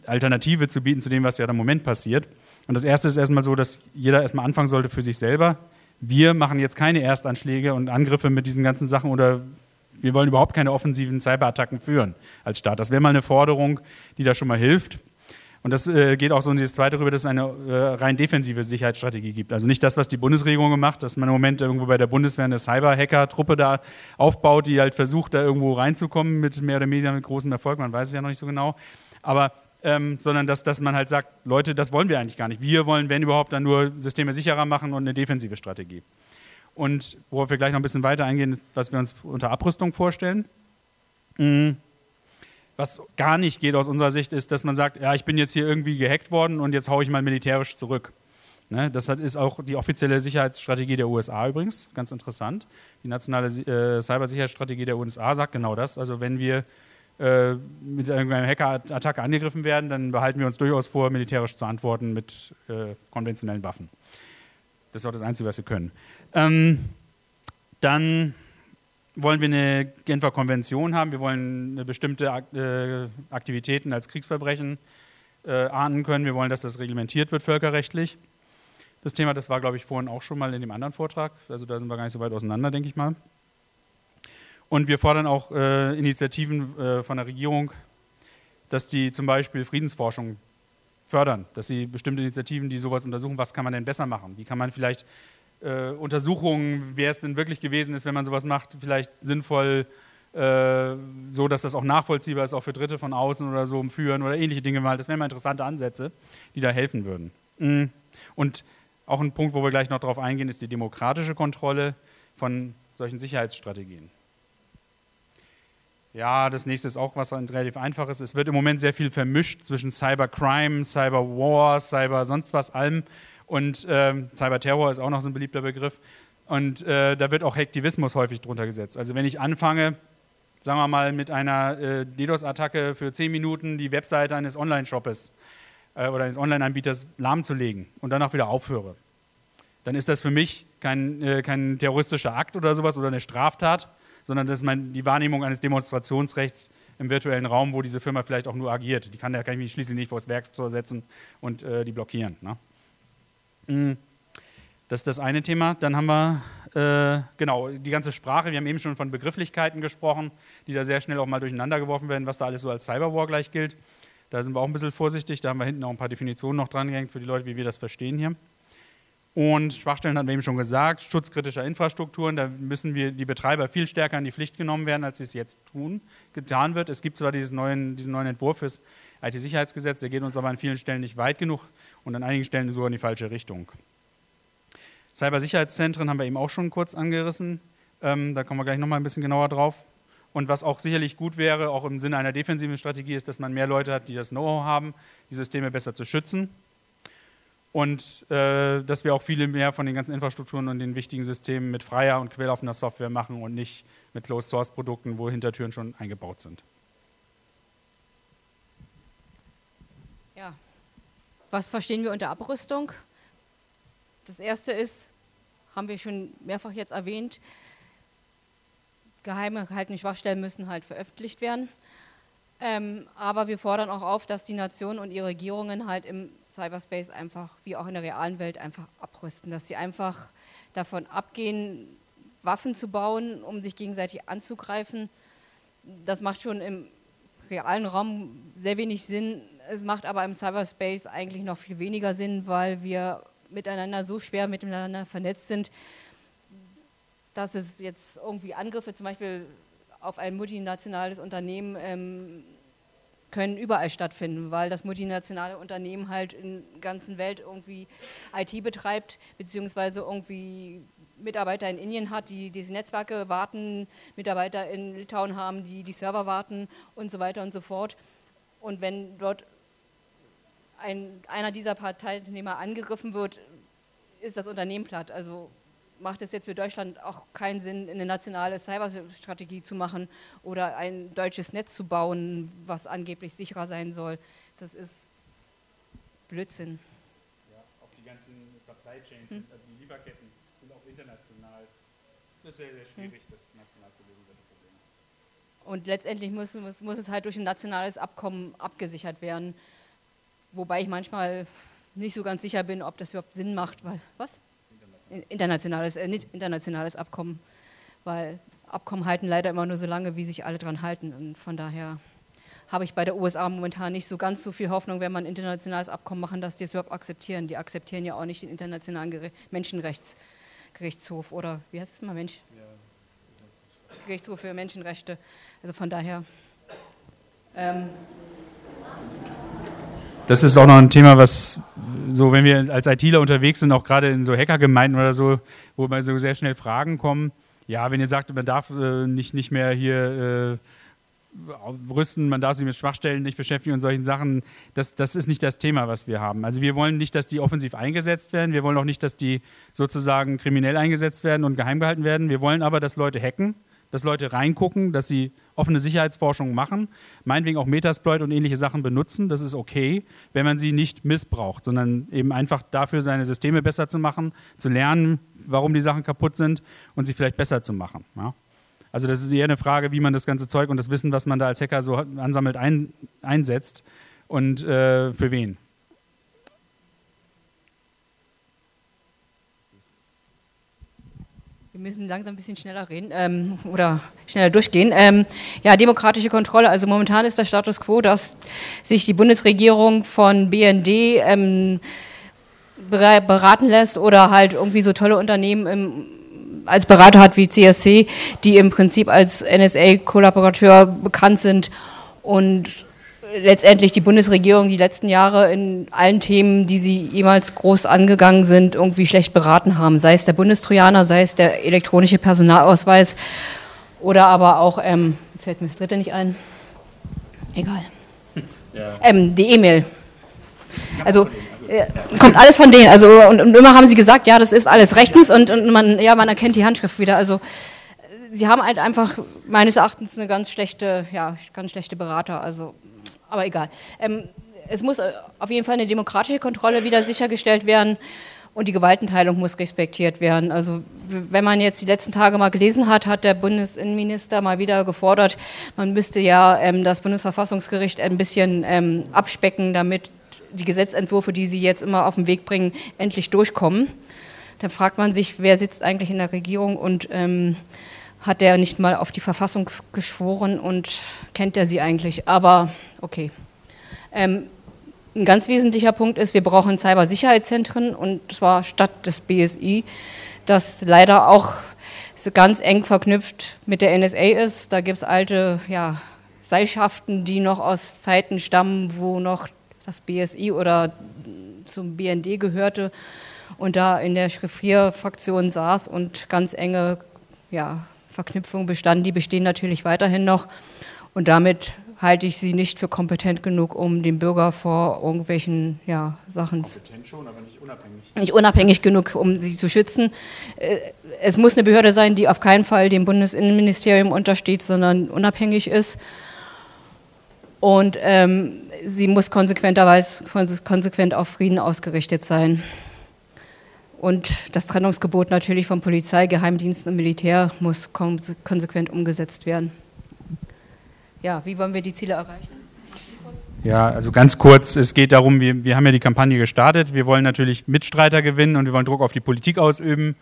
Alternative zu bieten zu dem, was ja im Moment passiert. Und das Erste ist erstmal so, dass jeder erstmal anfangen sollte für sich selber. Wir machen jetzt keine Erstanschläge und Angriffe mit diesen ganzen Sachen oder wir wollen überhaupt keine offensiven Cyberattacken führen als Staat. Das wäre mal eine Forderung, die da schon mal hilft. Und das äh, geht auch so in dieses zweite rüber, dass es eine äh, rein defensive Sicherheitsstrategie gibt. Also nicht das, was die Bundesregierung macht, dass man im Moment irgendwo bei der Bundeswehr eine Cyber-Hacker-Truppe da aufbaut, die halt versucht, da irgendwo reinzukommen mit mehr oder weniger mit großem Erfolg. Man weiß es ja noch nicht so genau. Aber ähm, sondern dass, dass man halt sagt, Leute, das wollen wir eigentlich gar nicht. Wir wollen, wenn überhaupt, dann nur Systeme sicherer machen und eine defensive Strategie. Und worauf wir gleich noch ein bisschen weiter eingehen, was wir uns unter Abrüstung vorstellen. Mhm. Was gar nicht geht aus unserer Sicht, ist, dass man sagt, ja, ich bin jetzt hier irgendwie gehackt worden und jetzt haue ich mal militärisch zurück. Ne, das ist auch die offizielle Sicherheitsstrategie der USA übrigens, ganz interessant. Die nationale äh, Cybersicherheitsstrategie der USA sagt genau das. Also wenn wir äh, mit irgendeiner Hackerattacke angegriffen werden, dann behalten wir uns durchaus vor, militärisch zu antworten mit äh, konventionellen Waffen. Das ist auch das Einzige, was wir können. Ähm, dann wollen wir eine Genfer Konvention haben, wir wollen bestimmte äh, Aktivitäten als Kriegsverbrechen äh, ahnden können, wir wollen, dass das reglementiert wird völkerrechtlich. Das Thema, das war, glaube ich, vorhin auch schon mal in dem anderen Vortrag, also da sind wir gar nicht so weit auseinander, denke ich mal. Und wir fordern auch äh, Initiativen äh, von der Regierung, dass die zum Beispiel Friedensforschung fördern, dass sie bestimmte Initiativen, die sowas untersuchen, was kann man denn besser machen, wie kann man vielleicht äh, Untersuchungen, wer es denn wirklich gewesen ist, wenn man sowas macht, vielleicht sinnvoll äh, so, dass das auch nachvollziehbar ist, auch für Dritte von außen oder so führen oder ähnliche Dinge mal. Das wären mal interessante Ansätze, die da helfen würden. Mhm. Und auch ein Punkt, wo wir gleich noch darauf eingehen, ist die demokratische Kontrolle von solchen Sicherheitsstrategien. Ja, das nächste ist auch was relativ einfaches. Es wird im Moment sehr viel vermischt zwischen Cybercrime, Cyberwar, Cyber sonst was allem. Und ähm, Cyberterror ist auch noch so ein beliebter Begriff. Und äh, da wird auch Hektivismus häufig drunter gesetzt. Also wenn ich anfange, sagen wir mal, mit einer äh, DDoS-Attacke für 10 Minuten die Webseite eines Online-Shoppes äh, oder eines Online-Anbieters lahmzulegen und danach wieder aufhöre, dann ist das für mich kein, äh, kein terroristischer Akt oder sowas oder eine Straftat, sondern das ist mein, die Wahrnehmung eines Demonstrationsrechts im virtuellen Raum, wo diese Firma vielleicht auch nur agiert. Die kann, da kann ich mich schließlich nicht vor das Werkstor setzen und äh, die blockieren. Ne? Mm, das ist das eine Thema. Dann haben wir äh, genau die ganze Sprache. Wir haben eben schon von Begrifflichkeiten gesprochen, die da sehr schnell auch mal durcheinander geworfen werden, was da alles so als Cyberwar gleich gilt. Da sind wir auch ein bisschen vorsichtig. Da haben wir hinten auch ein paar Definitionen noch dran gehängt für die Leute, wie wir das verstehen hier. Und Schwachstellen hatten wir eben schon gesagt, schutzkritischer Infrastrukturen, da müssen wir die Betreiber viel stärker in die Pflicht genommen werden, als sie es jetzt tun, getan wird. Es gibt zwar diesen neuen, diesen neuen Entwurf fürs IT-Sicherheitsgesetz, der geht uns aber an vielen Stellen nicht weit genug und an einigen Stellen sogar in die falsche Richtung. Cybersicherheitszentren haben wir eben auch schon kurz angerissen. Ähm, da kommen wir gleich nochmal ein bisschen genauer drauf. Und was auch sicherlich gut wäre, auch im Sinne einer defensiven Strategie, ist, dass man mehr Leute hat, die das Know-how haben, die Systeme besser zu schützen. Und äh, dass wir auch viele mehr von den ganzen Infrastrukturen und den wichtigen Systemen mit freier und quellaufender Software machen und nicht mit Closed-Source-Produkten, wo Hintertüren schon eingebaut sind. Ja, was verstehen wir unter Abrüstung? Das erste ist, haben wir schon mehrfach jetzt erwähnt, geheim gehaltene Schwachstellen müssen halt veröffentlicht werden. Ähm, aber wir fordern auch auf, dass die Nationen und ihre Regierungen halt im Cyberspace einfach, wie auch in der realen Welt, einfach abrüsten. Dass sie einfach davon abgehen, Waffen zu bauen, um sich gegenseitig anzugreifen. Das macht schon im realen Raum sehr wenig Sinn. Es macht aber im Cyberspace eigentlich noch viel weniger Sinn, weil wir miteinander so schwer miteinander vernetzt sind, dass es jetzt irgendwie Angriffe zum Beispiel auf ein multinationales Unternehmen ähm, können überall stattfinden, weil das multinationale Unternehmen halt in der ganzen Welt irgendwie IT betreibt, beziehungsweise irgendwie Mitarbeiter in Indien hat, die diese Netzwerke warten, Mitarbeiter in Litauen haben, die die Server warten und so weiter und so fort. Und wenn dort ein, einer dieser Teilnehmer angegriffen wird, ist das Unternehmen platt. Also macht es jetzt für Deutschland auch keinen Sinn, eine nationale Cyberstrategie zu machen oder ein deutsches Netz zu bauen, was angeblich sicherer sein soll. Das ist Blödsinn. Ja, auch die ganzen Supply Chains, hm. also die Lieferketten sind auch international. Das ist sehr, sehr schwierig, hm. das national zu lösen, solche Probleme. Und letztendlich muss, muss, muss es halt durch ein nationales Abkommen abgesichert werden. Wobei ich manchmal nicht so ganz sicher bin, ob das überhaupt Sinn macht, weil, was? Internationales, äh, nicht internationales Abkommen, weil Abkommen halten leider immer nur so lange, wie sich alle dran halten. Und von daher habe ich bei der USA momentan nicht so ganz so viel Hoffnung, wenn man ein internationales Abkommen machen, dass die es überhaupt akzeptieren. Die akzeptieren ja auch nicht den internationalen Ger Menschenrechtsgerichtshof oder wie heißt es mal Mensch? Ja. Gerichtshof für Menschenrechte. Also von daher. Ähm, das ist auch noch ein Thema, was so, wenn wir als ITler unterwegs sind, auch gerade in so Hackergemeinden oder so, wo mal so sehr schnell Fragen kommen. Ja, wenn ihr sagt, man darf äh, nicht, nicht mehr hier äh, rüsten, man darf sich mit Schwachstellen nicht beschäftigen und solchen Sachen, das, das ist nicht das Thema, was wir haben. Also wir wollen nicht, dass die offensiv eingesetzt werden, wir wollen auch nicht, dass die sozusagen kriminell eingesetzt werden und geheim gehalten werden. Wir wollen aber, dass Leute hacken dass Leute reingucken, dass sie offene Sicherheitsforschung machen, meinetwegen auch Metasploit und ähnliche Sachen benutzen. Das ist okay, wenn man sie nicht missbraucht, sondern eben einfach dafür seine Systeme besser zu machen, zu lernen, warum die Sachen kaputt sind und sie vielleicht besser zu machen. Ja? Also das ist eher eine Frage, wie man das ganze Zeug und das Wissen, was man da als Hacker so ansammelt, ein, einsetzt und äh, für wen. Wir müssen langsam ein bisschen schneller reden ähm, oder schneller durchgehen. Ähm, ja, demokratische Kontrolle. Also momentan ist der Status quo, dass sich die Bundesregierung von BND ähm, beraten lässt oder halt irgendwie so tolle Unternehmen im, als Berater hat wie CSC, die im Prinzip als NSA-Kollaborateur bekannt sind und letztendlich die Bundesregierung die letzten Jahre in allen Themen, die sie jemals groß angegangen sind, irgendwie schlecht beraten haben. Sei es der Bundestrojaner, sei es der elektronische Personalausweis oder aber auch, ähm, jetzt fällt mir das dritte nicht ein, egal, ja. ähm, die E-Mail. Also äh, kommt alles von denen. Also und, und, immer haben sie gesagt, ja, das ist alles rechtens und, und man, ja, man erkennt die Handschrift wieder. Also sie haben halt einfach meines Erachtens eine ganz schlechte, ja, ganz schlechte Berater. Also aber egal. Ähm, es muss äh, auf jeden Fall eine demokratische Kontrolle wieder sichergestellt werden und die Gewaltenteilung muss respektiert werden. Also wenn man jetzt die letzten Tage mal gelesen hat, hat der Bundesinnenminister mal wieder gefordert, man müsste ja ähm, das Bundesverfassungsgericht ein bisschen ähm, abspecken, damit die Gesetzentwürfe, die sie jetzt immer auf den Weg bringen, endlich durchkommen. Da fragt man sich, wer sitzt eigentlich in der Regierung und ähm, hat der nicht mal auf die Verfassung geschworen und kennt er sie eigentlich? Aber okay. Ähm, ein ganz wesentlicher Punkt ist, wir brauchen Cybersicherheitszentren und zwar statt des BSI, das leider auch ganz eng verknüpft mit der NSA ist. Da gibt es alte ja, Seilschaften, die noch aus Zeiten stammen, wo noch das BSI oder zum BND gehörte und da in der Schriftfraktion saß und ganz enge ja, Verknüpfungen bestanden. Die bestehen natürlich weiterhin noch und damit halte ich sie nicht für kompetent genug, um den Bürger vor irgendwelchen ja, Sachen. Kompetent schon, aber nicht unabhängig. Nicht unabhängig genug, um sie zu schützen. Äh, es muss eine Behörde sein, die auf keinen Fall dem Bundesinnenministerium untersteht, sondern unabhängig ist. Und ähm, sie muss konsequenterweise konsequent auf Frieden ausgerichtet sein. Und das Trennungsgebot natürlich von Polizei, Geheimdiensten und Militär muss konsequent umgesetzt werden. Ja, wie wollen wir die Ziele erreichen? Ja, also ganz kurz, es geht darum, wir, wir haben ja die Kampagne gestartet, wir wollen natürlich Mitstreiter gewinnen und wir wollen Druck auf die Politik ausüben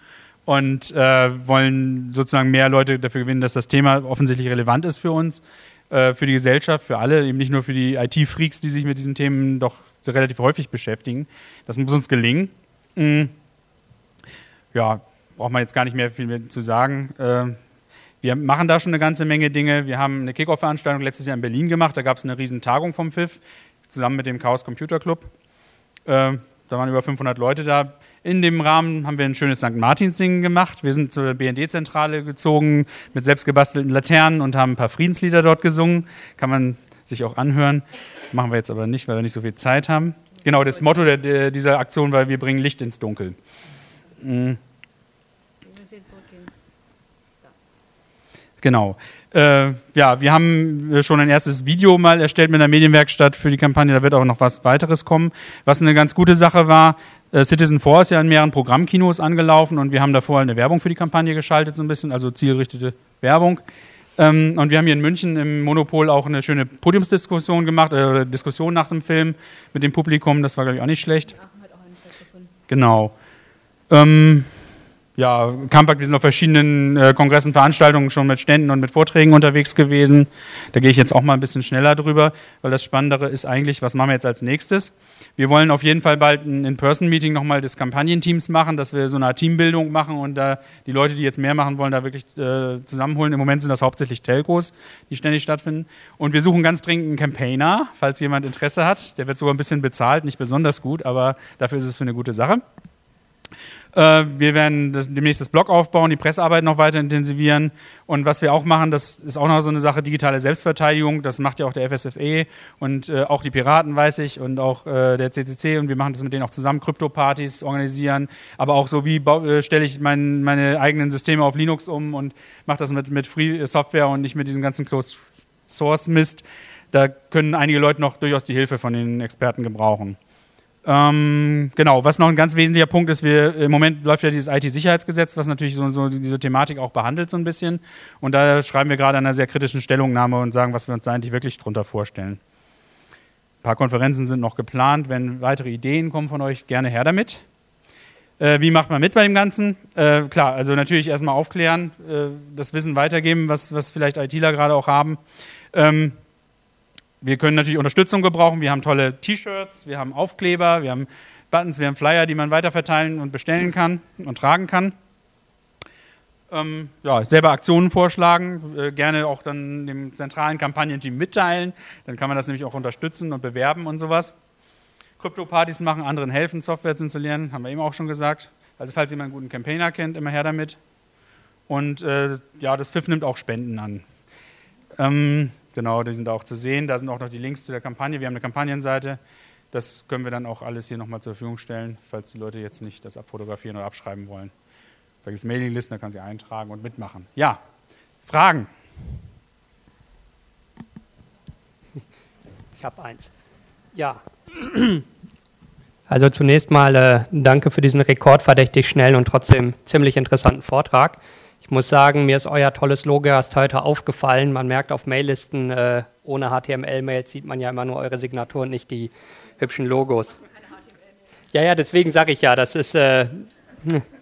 und äh, wollen sozusagen mehr Leute dafür gewinnen, dass das Thema offensichtlich relevant ist für uns, äh, für die Gesellschaft, für alle, eben nicht nur für die IT-Freaks, die sich mit diesen Themen doch relativ häufig beschäftigen. Das muss uns gelingen. Mhm. Ja, braucht man jetzt gar nicht mehr viel zu sagen. Äh, wir machen da schon eine ganze Menge Dinge. Wir haben eine Kickoff-Veranstaltung letztes Jahr in Berlin gemacht. Da gab es eine riesen Tagung vom FIF zusammen mit dem Chaos Computer Club. Äh, da waren über 500 Leute da. In dem Rahmen haben wir ein schönes St. Martins-Singen gemacht. Wir sind zur BND-Zentrale gezogen mit selbstgebastelten Laternen und haben ein paar Friedenslieder dort gesungen. Kann man sich auch anhören. Machen wir jetzt aber nicht, weil wir nicht so viel Zeit haben. Genau, das Motto der, der, dieser Aktion war, wir bringen Licht ins Dunkel. Mhm. Genau. Äh, ja, wir haben äh, schon ein erstes Video mal erstellt mit einer Medienwerkstatt für die Kampagne. Da wird auch noch was weiteres kommen. Was eine ganz gute Sache war, äh, Citizen 4 ist ja in mehreren Programmkinos angelaufen und wir haben davor eine Werbung für die Kampagne geschaltet, so ein bisschen, also zielgerichtete Werbung. Ähm, und wir haben hier in München im Monopol auch eine schöne Podiumsdiskussion gemacht, äh, Diskussion nach dem Film mit dem Publikum. Das war, glaube ich, auch nicht schlecht. Genau. Ähm, ja, Campact, wir sind auf verschiedenen äh, Kongressen, Veranstaltungen schon mit Ständen und mit Vorträgen unterwegs gewesen. Da gehe ich jetzt auch mal ein bisschen schneller drüber, weil das Spannendere ist eigentlich, was machen wir jetzt als nächstes? Wir wollen auf jeden Fall bald ein In-Person-Meeting nochmal des Kampagnenteams machen, dass wir so eine Teambildung machen und da die Leute, die jetzt mehr machen wollen, da wirklich äh, zusammenholen. Im Moment sind das hauptsächlich Telcos, die ständig stattfinden. Und wir suchen ganz dringend einen Campaigner, falls jemand Interesse hat. Der wird sogar ein bisschen bezahlt, nicht besonders gut, aber dafür ist es für eine gute Sache. Äh, wir werden das, demnächst das Blog aufbauen, die Pressearbeit noch weiter intensivieren. Und was wir auch machen, das ist auch noch so eine Sache, digitale Selbstverteidigung. Das macht ja auch der FSFE und äh, auch die Piraten, weiß ich, und auch äh, der CCC. Und wir machen das mit denen auch zusammen, Krypto-Partys organisieren. Aber auch so, wie äh, stelle ich mein, meine eigenen Systeme auf Linux um und mache das mit, mit Free Software und nicht mit diesem ganzen Closed Source Mist. Da können einige Leute noch durchaus die Hilfe von den Experten gebrauchen. Ähm, genau, was noch ein ganz wesentlicher Punkt ist, wir, im Moment läuft ja dieses IT-Sicherheitsgesetz, was natürlich so, so, diese Thematik auch behandelt so ein bisschen. Und da schreiben wir gerade an einer sehr kritischen Stellungnahme und sagen, was wir uns da eigentlich wirklich drunter vorstellen. Ein paar Konferenzen sind noch geplant. Wenn weitere Ideen kommen von euch, gerne her damit. Äh, wie macht man mit bei dem Ganzen? Äh, klar, also natürlich erstmal aufklären, äh, das Wissen weitergeben, was, was vielleicht ITler gerade auch haben. Ähm, wir können natürlich Unterstützung gebrauchen. Wir haben tolle T-Shirts, wir haben Aufkleber, wir haben Buttons, wir haben Flyer, die man weiterverteilen und bestellen kann und tragen kann. Ähm, ja, selber Aktionen vorschlagen, äh, gerne auch dann dem zentralen Kampagnenteam mitteilen. Dann kann man das nämlich auch unterstützen und bewerben und sowas. Krypto-Partys machen, anderen helfen, Software zu installieren, haben wir eben auch schon gesagt. Also falls jemand einen guten Campaigner kennt, immer her damit. Und äh, ja, das FIF nimmt auch Spenden an. Ähm, Genau, die sind da auch zu sehen. Da sind auch noch die Links zu der Kampagne. Wir haben eine Kampagnenseite. Das können wir dann auch alles hier nochmal zur Verfügung stellen, falls die Leute jetzt nicht das abfotografieren oder abschreiben wollen. Da gibt es Mailinglisten, da kann sie eintragen und mitmachen. Ja, Fragen? Ich habe eins. Ja. Also zunächst mal äh, danke für diesen rekordverdächtig schnellen und trotzdem ziemlich interessanten Vortrag. Ich muss sagen, mir ist euer tolles Logo erst heute aufgefallen. Man merkt auf Maillisten, äh, ohne HTML-Mails sieht man ja immer nur eure Signatur und nicht die hübschen Logos. Ja, ja, deswegen sage ich ja, das ist äh,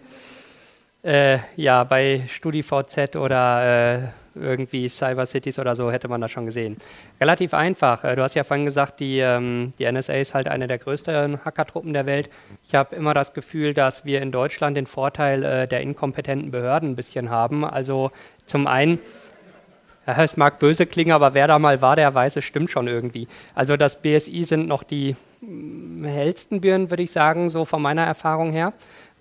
äh, ja bei StudiVZ oder irgendwie Cyber Cities oder so hätte man das schon gesehen. Relativ einfach. Äh, du hast ja vorhin gesagt, die, ähm, die NSA ist halt eine der größten Hackertruppen der Welt. Ich habe immer das Gefühl, dass wir in Deutschland den Vorteil äh, der inkompetenten Behörden ein bisschen haben. Also zum einen, es mag böse klingen, aber wer da mal war, der weiß, es stimmt schon irgendwie. Also das BSI sind noch die mm, hellsten Birnen, würde ich sagen, so von meiner Erfahrung her.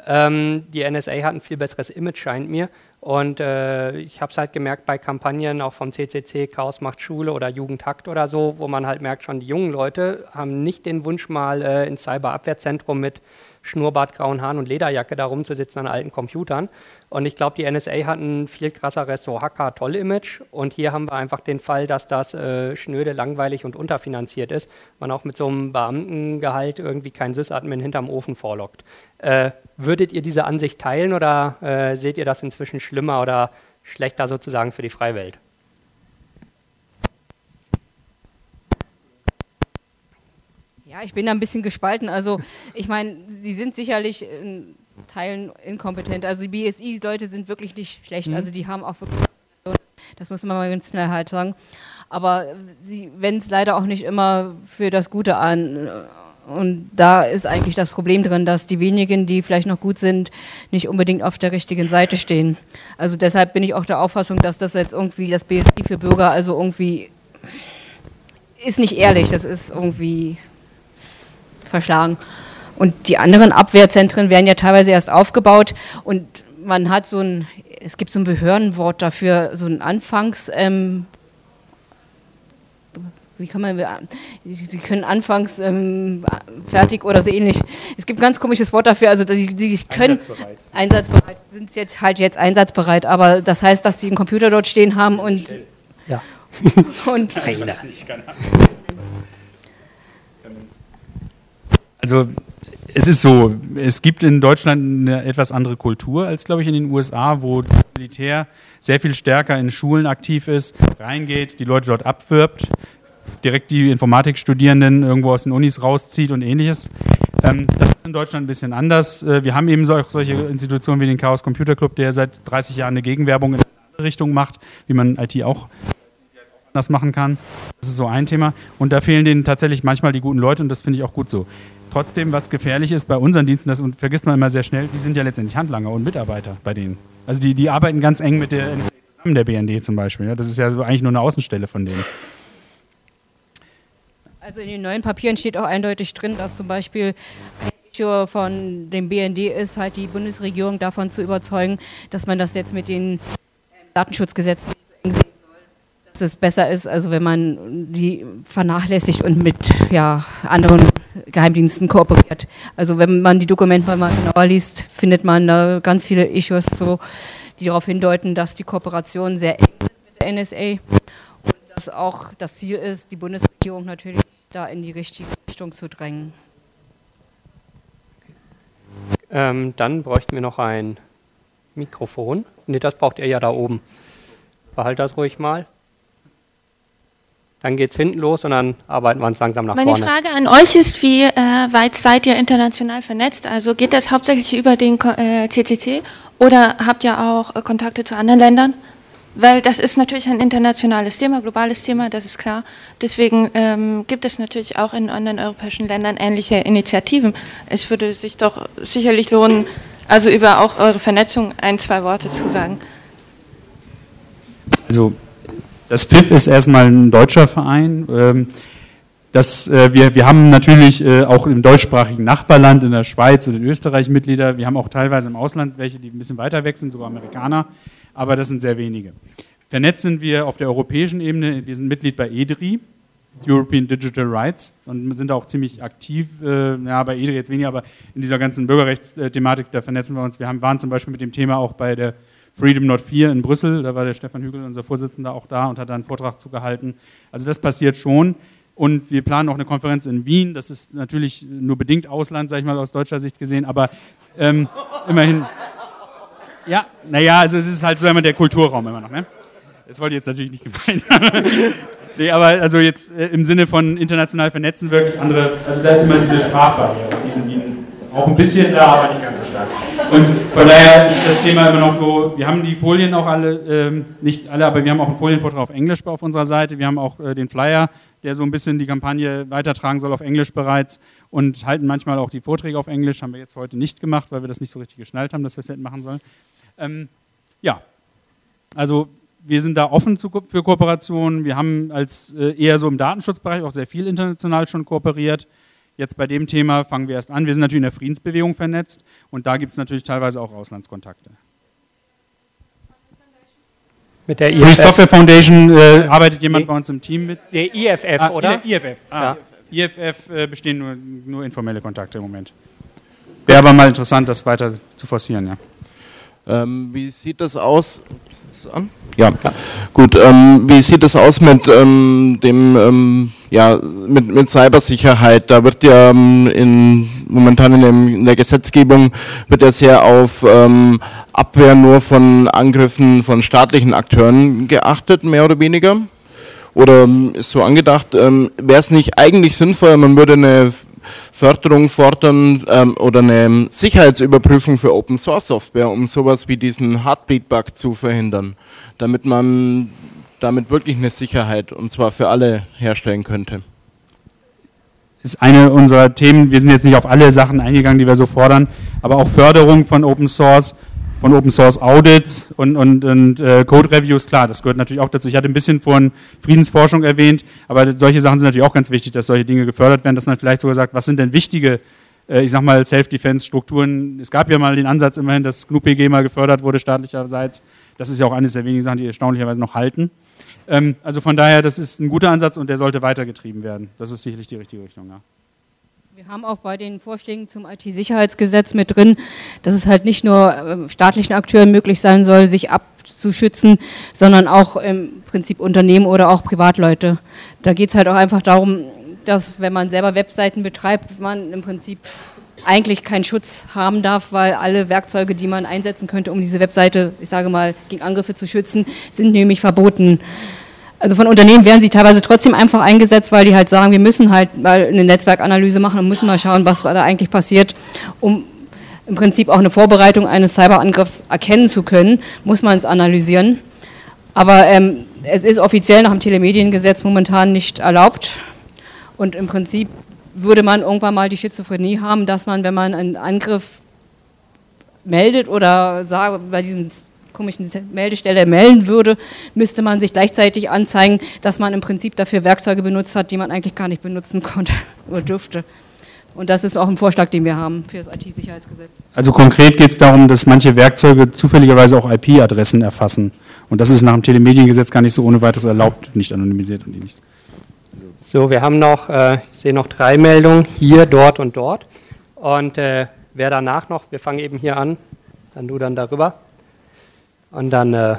Ähm, die NSA hat ein viel besseres Image, scheint mir. Und äh, ich habe es halt gemerkt bei Kampagnen auch vom CCC, Chaos macht Schule oder Jugendhakt oder so, wo man halt merkt schon, die jungen Leute haben nicht den Wunsch mal äh, ins Cyberabwehrzentrum mit Schnurrbart, grauen Haaren und Lederjacke da rumzusitzen an alten Computern. Und ich glaube, die NSA hat ein viel krasseres so Hacker-Toll-Image. Und hier haben wir einfach den Fall, dass das äh, schnöde, langweilig und unterfinanziert ist. Man auch mit so einem Beamtengehalt irgendwie kein Sys-Admin hinterm Ofen vorlockt. Äh, würdet ihr diese Ansicht teilen oder äh, seht ihr das inzwischen schlimmer oder schlechter sozusagen für die Freiwelt? Ja, ich bin da ein bisschen gespalten. Also ich meine, sie sind sicherlich in Teilen inkompetent. Also die BSI-Leute sind wirklich nicht schlecht. Mhm. Also die haben auch wirklich, das muss man mal ganz schnell halt sagen. Aber sie wenden es leider auch nicht immer für das Gute an. Und da ist eigentlich das Problem drin, dass die wenigen, die vielleicht noch gut sind, nicht unbedingt auf der richtigen Seite stehen. Also deshalb bin ich auch der Auffassung, dass das jetzt irgendwie das BSI für Bürger also irgendwie ist nicht ehrlich. Das ist irgendwie verschlagen. Und die anderen Abwehrzentren werden ja teilweise erst aufgebaut und man hat so ein, es gibt so ein Behördenwort dafür, so ein Anfangs, ähm, wie kann man, Sie können anfangs ähm, fertig oder so ähnlich. Es gibt ein ganz komisches Wort dafür, also Sie, Sie können einsatzbereit. einsatzbereit, sind jetzt halt jetzt einsatzbereit, aber das heißt, dass Sie einen Computer dort stehen haben und ja. und kann. Also es ist so, es gibt in Deutschland eine etwas andere Kultur als, glaube ich, in den USA, wo das Militär sehr viel stärker in Schulen aktiv ist, reingeht, die Leute dort abwirbt, direkt die Informatikstudierenden irgendwo aus den Unis rauszieht und ähnliches. Ähm, das ist in Deutschland ein bisschen anders. Äh, wir haben eben solche Institutionen wie den Chaos Computer Club, der seit 30 Jahren eine Gegenwerbung in eine andere Richtung macht, wie man IT auch anders machen kann. Das ist so ein Thema. Und da fehlen denen tatsächlich manchmal die guten Leute und das finde ich auch gut so. Trotzdem, was gefährlich ist bei unseren Diensten, das vergisst man immer sehr schnell, die sind ja letztendlich Handlanger und Mitarbeiter bei denen. Also die, die arbeiten ganz eng mit der zusammen, der BND zum Beispiel. Das ist ja eigentlich nur eine Außenstelle von denen. Also in den neuen Papieren steht auch eindeutig drin, dass zum Beispiel ein Issue von dem BND ist, halt die Bundesregierung davon zu überzeugen, dass man das jetzt mit den Datenschutzgesetzen nicht so eng sehen soll, dass es besser ist, also wenn man die vernachlässigt und mit ja, anderen Geheimdiensten kooperiert. Also wenn man die Dokumente mal genauer liest, findet man da ganz viele Issues, so, die darauf hindeuten, dass die Kooperation sehr eng ist mit der NSA und dass auch das Ziel ist, die Bundesregierung natürlich da in die richtige Richtung zu drängen. Ähm, dann bräuchten wir noch ein Mikrofon. Ne, das braucht ihr ja da oben. Behalt das ruhig mal dann geht es hinten los und dann arbeiten wir uns langsam nach Meine vorne. Meine Frage an euch ist, wie äh, weit seid ihr international vernetzt? Also geht das hauptsächlich über den äh, CCC oder habt ihr auch äh, Kontakte zu anderen Ländern? Weil das ist natürlich ein internationales Thema, globales Thema, das ist klar. Deswegen ähm, gibt es natürlich auch in anderen europäischen Ländern ähnliche Initiativen. Es würde sich doch sicherlich lohnen, also über auch eure Vernetzung ein, zwei Worte zu sagen. Also das PIF ist erstmal ein deutscher Verein. Ähm, das, äh, wir, wir haben natürlich äh, auch im deutschsprachigen Nachbarland, in der Schweiz und in Österreich Mitglieder. Wir haben auch teilweise im Ausland welche, die ein bisschen weiter weg sind, sogar Amerikaner, aber das sind sehr wenige. Vernetzt sind wir auf der europäischen Ebene. Wir sind Mitglied bei EDRI, European Digital Rights, und sind auch ziemlich aktiv. Äh, ja, bei EDRI jetzt weniger, aber in dieser ganzen Bürgerrechtsthematik, da vernetzen wir uns. Wir haben, waren zum Beispiel mit dem Thema auch bei der Freedom Not 4 in Brüssel, da war der Stefan Hügel, unser Vorsitzender, auch da und hat da einen Vortrag zugehalten. Also das passiert schon. Und wir planen auch eine Konferenz in Wien. Das ist natürlich nur bedingt Ausland, sage ich mal aus deutscher Sicht gesehen, aber ähm, immerhin. Ja, naja, also es ist halt so immer der Kulturraum immer noch. Ne? Das wollte ich jetzt natürlich nicht gemeint haben. nee, aber also jetzt äh, im Sinne von international vernetzen wirklich andere, also da ist immer diese Sprachbarriere, die sind Auch ein bisschen da, aber nicht ganz so stark. Und von daher ist das Thema immer noch so, wir haben die Folien auch alle, ähm, nicht alle, aber wir haben auch einen Folienvortrag auf Englisch auf unserer Seite. Wir haben auch äh, den Flyer, der so ein bisschen die Kampagne weitertragen soll auf Englisch bereits und halten manchmal auch die Vorträge auf Englisch. Haben wir jetzt heute nicht gemacht, weil wir das nicht so richtig geschnallt haben, dass wir es hätten machen sollen. Ähm, ja, also wir sind da offen für Kooperationen. Wir haben als äh, eher so im Datenschutzbereich auch sehr viel international schon kooperiert. Jetzt bei dem Thema fangen wir erst an. Wir sind natürlich in der Friedensbewegung vernetzt und da gibt es natürlich teilweise auch Auslandskontakte. Mit der IFF. Free Software Foundation äh, arbeitet jemand bei uns im Team mit. Der IFF, ah, oder? Der IFF. Ah, ja. IFF äh, bestehen nur, nur informelle Kontakte im Moment. Wäre aber mal interessant, das weiter zu forcieren, ja. Ähm, wie sieht das aus? An? Ja. ja. gut. Ähm, wie sieht das aus mit ähm, dem, ähm, ja, mit, mit Cybersicherheit? Da wird ja ähm, in, momentan in, dem, in, der Gesetzgebung wird ja sehr auf ähm, Abwehr nur von Angriffen von staatlichen Akteuren geachtet, mehr oder weniger. Oder ist so angedacht, wäre es nicht eigentlich sinnvoll, man würde eine Förderung fordern ähm, oder eine Sicherheitsüberprüfung für Open Source Software, um sowas wie diesen Heartbeat-Bug zu verhindern, damit man damit wirklich eine Sicherheit und zwar für alle herstellen könnte. Ist eine unserer Themen, wir sind jetzt nicht auf alle Sachen eingegangen, die wir so fordern, aber auch Förderung von Open Source von Open Source Audits und, und, und äh, Code Reviews, klar, das gehört natürlich auch dazu. Ich hatte ein bisschen von Friedensforschung erwähnt, aber solche Sachen sind natürlich auch ganz wichtig, dass solche Dinge gefördert werden, dass man vielleicht sogar sagt, was sind denn wichtige, äh, ich sag mal, Self-Defense-Strukturen. Es gab ja mal den Ansatz immerhin, dass GNU-PG mal gefördert wurde staatlicherseits. Das ist ja auch eines der wenigen Sachen, die erstaunlicherweise noch halten. Ähm, also von daher, das ist ein guter Ansatz und der sollte weitergetrieben werden. Das ist sicherlich die richtige Richtung, ja. Wir haben auch bei den Vorschlägen zum IT-Sicherheitsgesetz mit drin, dass es halt nicht nur ähm, staatlichen Akteuren möglich sein soll, sich abzuschützen, sondern auch im Prinzip Unternehmen oder auch Privatleute. Da geht es halt auch einfach darum, dass wenn man selber Webseiten betreibt, man im Prinzip eigentlich keinen Schutz haben darf, weil alle Werkzeuge, die man einsetzen könnte, um diese Webseite, ich sage mal, gegen Angriffe zu schützen, sind nämlich verboten also von Unternehmen werden sie teilweise trotzdem einfach eingesetzt, weil die halt sagen, wir müssen halt mal eine Netzwerkanalyse machen und müssen mal schauen, was da eigentlich passiert, um im Prinzip auch eine Vorbereitung eines Cyberangriffs erkennen zu können, muss man es analysieren. Aber ähm, es ist offiziell nach dem Telemediengesetz momentan nicht erlaubt. Und im Prinzip würde man irgendwann mal die Schizophrenie haben, dass man, wenn man einen Angriff meldet oder sagt, bei diesem komischen Meldestelle melden würde, müsste man sich gleichzeitig anzeigen, dass man im Prinzip dafür Werkzeuge benutzt hat, die man eigentlich gar nicht benutzen konnte oder dürfte. Und das ist auch ein Vorschlag, den wir haben für das IT-Sicherheitsgesetz. Also konkret geht es darum, dass manche Werkzeuge zufälligerweise auch IP-Adressen erfassen. Und das ist nach dem Telemediengesetz gar nicht so ohne weiteres erlaubt, nicht anonymisiert und ähnliches. So, wir haben noch, äh, ich sehe noch drei Meldungen, hier, dort und dort. Und äh, wer danach noch, wir fangen eben hier an, dann du dann darüber. Und dann. Äh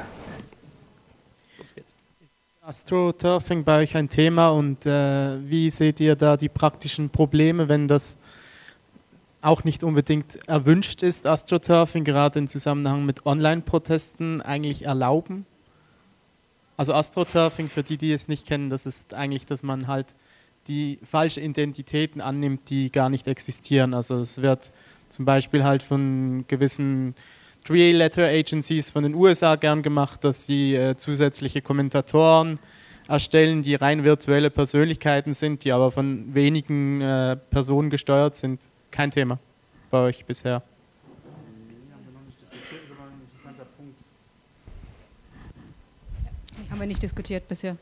Astroturfing bei euch ein Thema und äh, wie seht ihr da die praktischen Probleme, wenn das auch nicht unbedingt erwünscht ist, Astroturfing gerade im Zusammenhang mit Online-Protesten eigentlich erlauben? Also Astroturfing, für die, die es nicht kennen, das ist eigentlich, dass man halt die falsche Identitäten annimmt, die gar nicht existieren. Also es wird zum Beispiel halt von gewissen Three-Letter-Agencies von den USA gern gemacht, dass sie äh, zusätzliche Kommentatoren erstellen, die rein virtuelle Persönlichkeiten sind, die aber von wenigen äh, Personen gesteuert sind. Kein Thema bei euch bisher. Haben wir nicht diskutiert bisher.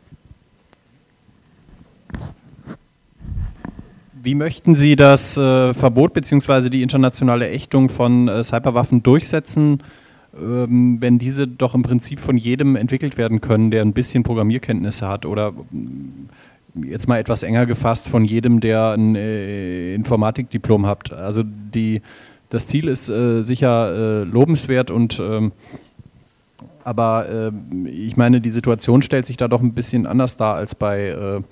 Wie möchten Sie das äh, Verbot bzw. die internationale Ächtung von äh, Cyberwaffen durchsetzen, ähm, wenn diese doch im Prinzip von jedem entwickelt werden können, der ein bisschen Programmierkenntnisse hat oder mm, jetzt mal etwas enger gefasst von jedem, der ein äh, Informatikdiplom hat. Also die, das Ziel ist äh, sicher äh, lobenswert und ähm, aber äh, ich meine, die Situation stellt sich da doch ein bisschen anders dar als bei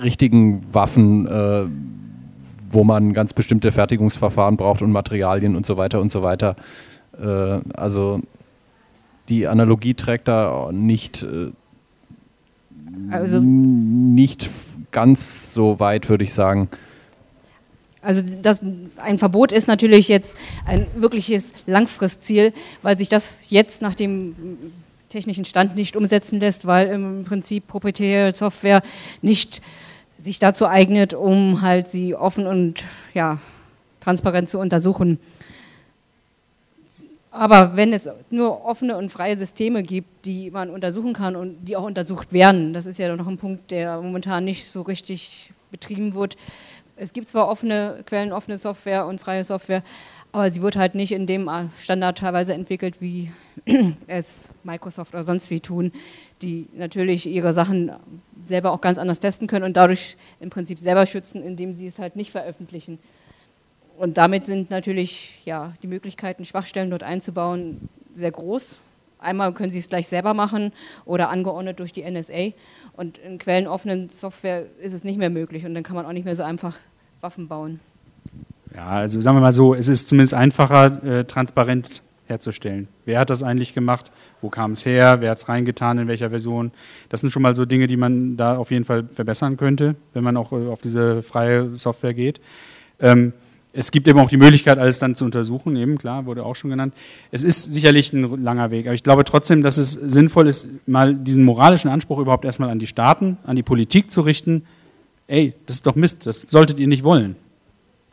richtigen Waffen, äh, wo man ganz bestimmte Fertigungsverfahren braucht und Materialien und so weiter und so weiter. Äh, also die Analogie trägt da nicht, äh, also, nicht ganz so weit, würde ich sagen. Also das, ein Verbot ist natürlich jetzt ein wirkliches Langfristziel, weil sich das jetzt nach dem technischen Stand nicht umsetzen lässt, weil im Prinzip proprietäre Software nicht sich dazu eignet, um halt sie offen und ja, transparent zu untersuchen. Aber wenn es nur offene und freie Systeme gibt, die man untersuchen kann und die auch untersucht werden, das ist ja noch ein Punkt, der momentan nicht so richtig betrieben wird. Es gibt zwar offene Quellen, offene Software und freie Software, aber sie wird halt nicht in dem Standard teilweise entwickelt, wie es Microsoft oder sonst wie tun, die natürlich ihre Sachen selber auch ganz anders testen können und dadurch im Prinzip selber schützen, indem sie es halt nicht veröffentlichen. Und damit sind natürlich ja, die Möglichkeiten, Schwachstellen dort einzubauen, sehr groß. Einmal können Sie es gleich selber machen oder angeordnet durch die NSA. Und in quellenoffenen Software ist es nicht mehr möglich und dann kann man auch nicht mehr so einfach Waffen bauen. Ja, also sagen wir mal so, es ist zumindest einfacher, äh, Transparenz herzustellen. Wer hat das eigentlich gemacht? Wo kam es her? Wer hat es reingetan? In welcher Version? Das sind schon mal so Dinge, die man da auf jeden Fall verbessern könnte, wenn man auch äh, auf diese freie Software geht. Ähm, es gibt eben auch die Möglichkeit, alles dann zu untersuchen, eben klar, wurde auch schon genannt. Es ist sicherlich ein langer Weg, aber ich glaube trotzdem, dass es sinnvoll ist, mal diesen moralischen Anspruch überhaupt erstmal an die Staaten, an die Politik zu richten. Ey, das ist doch Mist, das solltet ihr nicht wollen.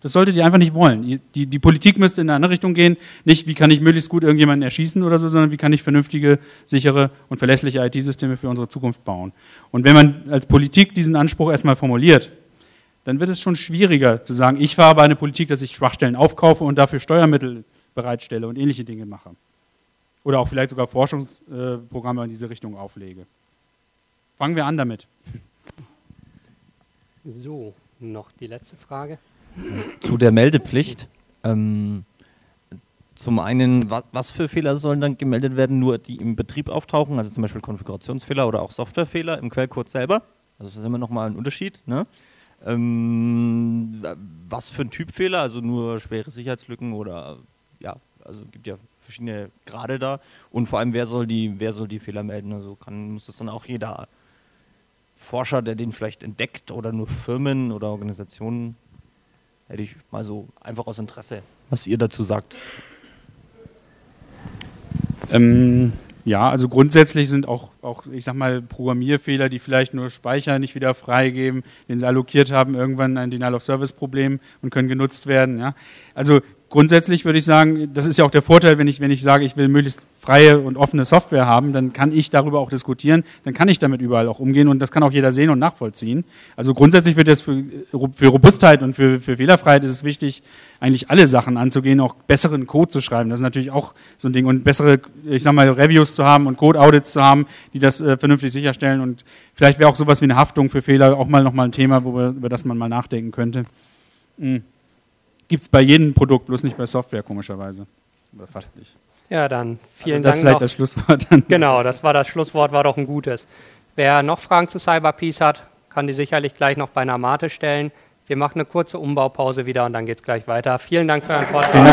Das solltet ihr einfach nicht wollen. Die, die Politik müsste in eine andere Richtung gehen. Nicht, wie kann ich möglichst gut irgendjemanden erschießen oder so, sondern wie kann ich vernünftige, sichere und verlässliche IT-Systeme für unsere Zukunft bauen. Und wenn man als Politik diesen Anspruch erstmal formuliert, dann wird es schon schwieriger zu sagen, ich fahre bei einer Politik, dass ich Schwachstellen aufkaufe und dafür Steuermittel bereitstelle und ähnliche Dinge mache. Oder auch vielleicht sogar Forschungsprogramme in diese Richtung auflege. Fangen wir an damit. So, noch die letzte Frage. Zu der Meldepflicht. Ähm, zum einen, was, was, für Fehler sollen dann gemeldet werden? Nur die im Betrieb auftauchen, also zum Beispiel Konfigurationsfehler oder auch Softwarefehler im Quellcode selber. Also das ist immer nochmal ein Unterschied. Ne? Ähm, was für ein Typfehler? Also nur schwere Sicherheitslücken oder ja, also gibt ja verschiedene Grade da. Und vor allem, wer soll die, wer soll die Fehler melden? Also kann, muss das dann auch jeder Forscher, der den vielleicht entdeckt oder nur Firmen oder Organisationen? Hätte ich mal so einfach aus Interesse, was ihr dazu sagt. Ähm, ja, also grundsätzlich sind auch, auch, ich sag mal, Programmierfehler, die vielleicht nur Speicher nicht wieder freigeben, den sie allokiert haben, irgendwann ein Denial-of-Service-Problem und können genutzt werden. Ja. Also grundsätzlich würde ich sagen, das ist ja auch der Vorteil, wenn ich, wenn ich sage, ich will möglichst freie und offene Software haben, dann kann ich darüber auch diskutieren, dann kann ich damit überall auch umgehen und das kann auch jeder sehen und nachvollziehen. Also grundsätzlich wird es für, für Robustheit und für, für Fehlerfreiheit ist es wichtig, eigentlich alle Sachen anzugehen, auch besseren Code zu schreiben. Das ist natürlich auch so ein Ding und bessere, ich sag mal, Reviews zu haben und Code-Audits zu haben, die das äh, vernünftig sicherstellen und vielleicht wäre auch sowas wie eine Haftung für Fehler auch mal nochmal ein Thema, wo wir, über das man mal nachdenken könnte. Mhm. Gibt es bei jedem Produkt, bloß nicht bei Software, komischerweise. Oder fast nicht. Ja, dann vielen also das Dank. vielleicht noch. das Schlusswort. Dann. Genau, das war das Schlusswort, war doch ein gutes. Wer noch Fragen zu Cyberpeace hat, kann die sicherlich gleich noch bei einer Mate stellen. Wir machen eine kurze Umbaupause wieder und dann geht es gleich weiter. Vielen Dank für euren Vortrag.